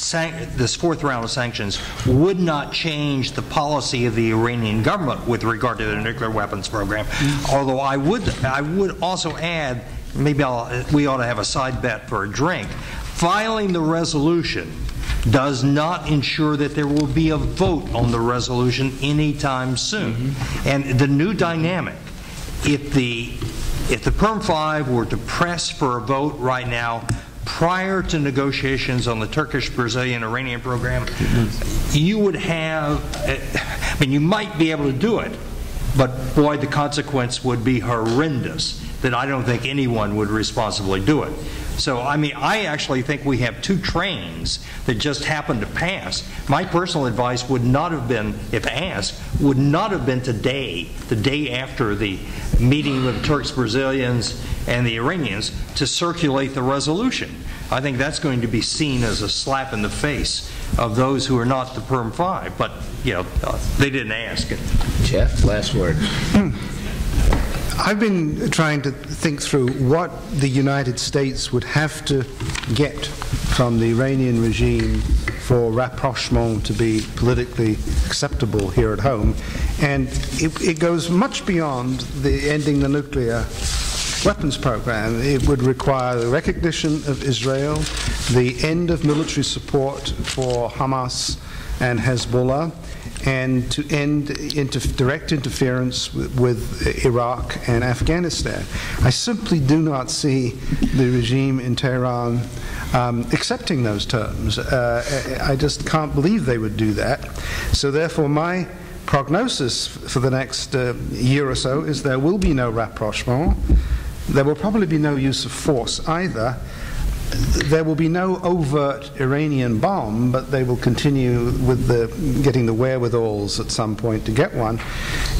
this fourth round of sanctions would not change the policy of the Iranian government with regard to their nuclear weapons program. Mm-hmm. Although I would, I would also add, maybe I'll, we ought to have a side bet for a drink. Filing the resolution does not ensure that there will be a vote on the resolution anytime soon. Mm-hmm. And the new dynamic, if the if the Perm 5 were to press for a vote right now, prior to negotiations on the Turkish, Brazilian, Iranian program, you would have, I mean, you might be able to do it, but boy, the consequence would be horrendous that I don't think anyone would responsibly do it. So, I mean, I actually think we have two trains that just happened to pass. My personal advice would not have been, if asked, would not have been today, the day after the meeting with the Turks, Brazilians, and the Iranians, to circulate the resolution. I think that's going to be seen as a slap in the face of those who are not the Perm Five. But, you know, uh, they didn't ask. It. Jeff, last word. I've been trying to think through what the United States would have to get from the Iranian regime for rapprochement to be politically acceptable here at home. And it, it goes much beyond the ending the nuclear weapons program. It would require the recognition of Israel, the end of military support for Hamas and Hezbollah, and to end direct interference with, with, Iraq and Afghanistan. I simply do not see the regime in Tehran um, accepting those terms. Uh, I just can't believe they would do that. So, therefore, my prognosis for the next uh, year or so is there will be no rapprochement. There will probably be no use of force either there will be no overt Iranian bomb, but they will continue with the getting the wherewithals at some point to get one,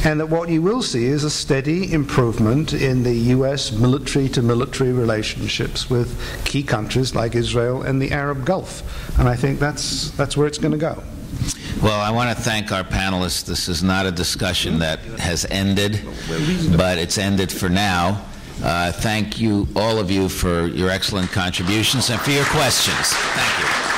and that what you will see is a steady improvement in the U.S. military to military relationships with key countries like Israel and the Arab Gulf, and I think that's that's where it's going to go. Well, I want to thank our panelists. This is not a discussion that has ended, but it's ended for now. Uh, thank you, all of you, for your excellent contributions and for your questions. Thank you.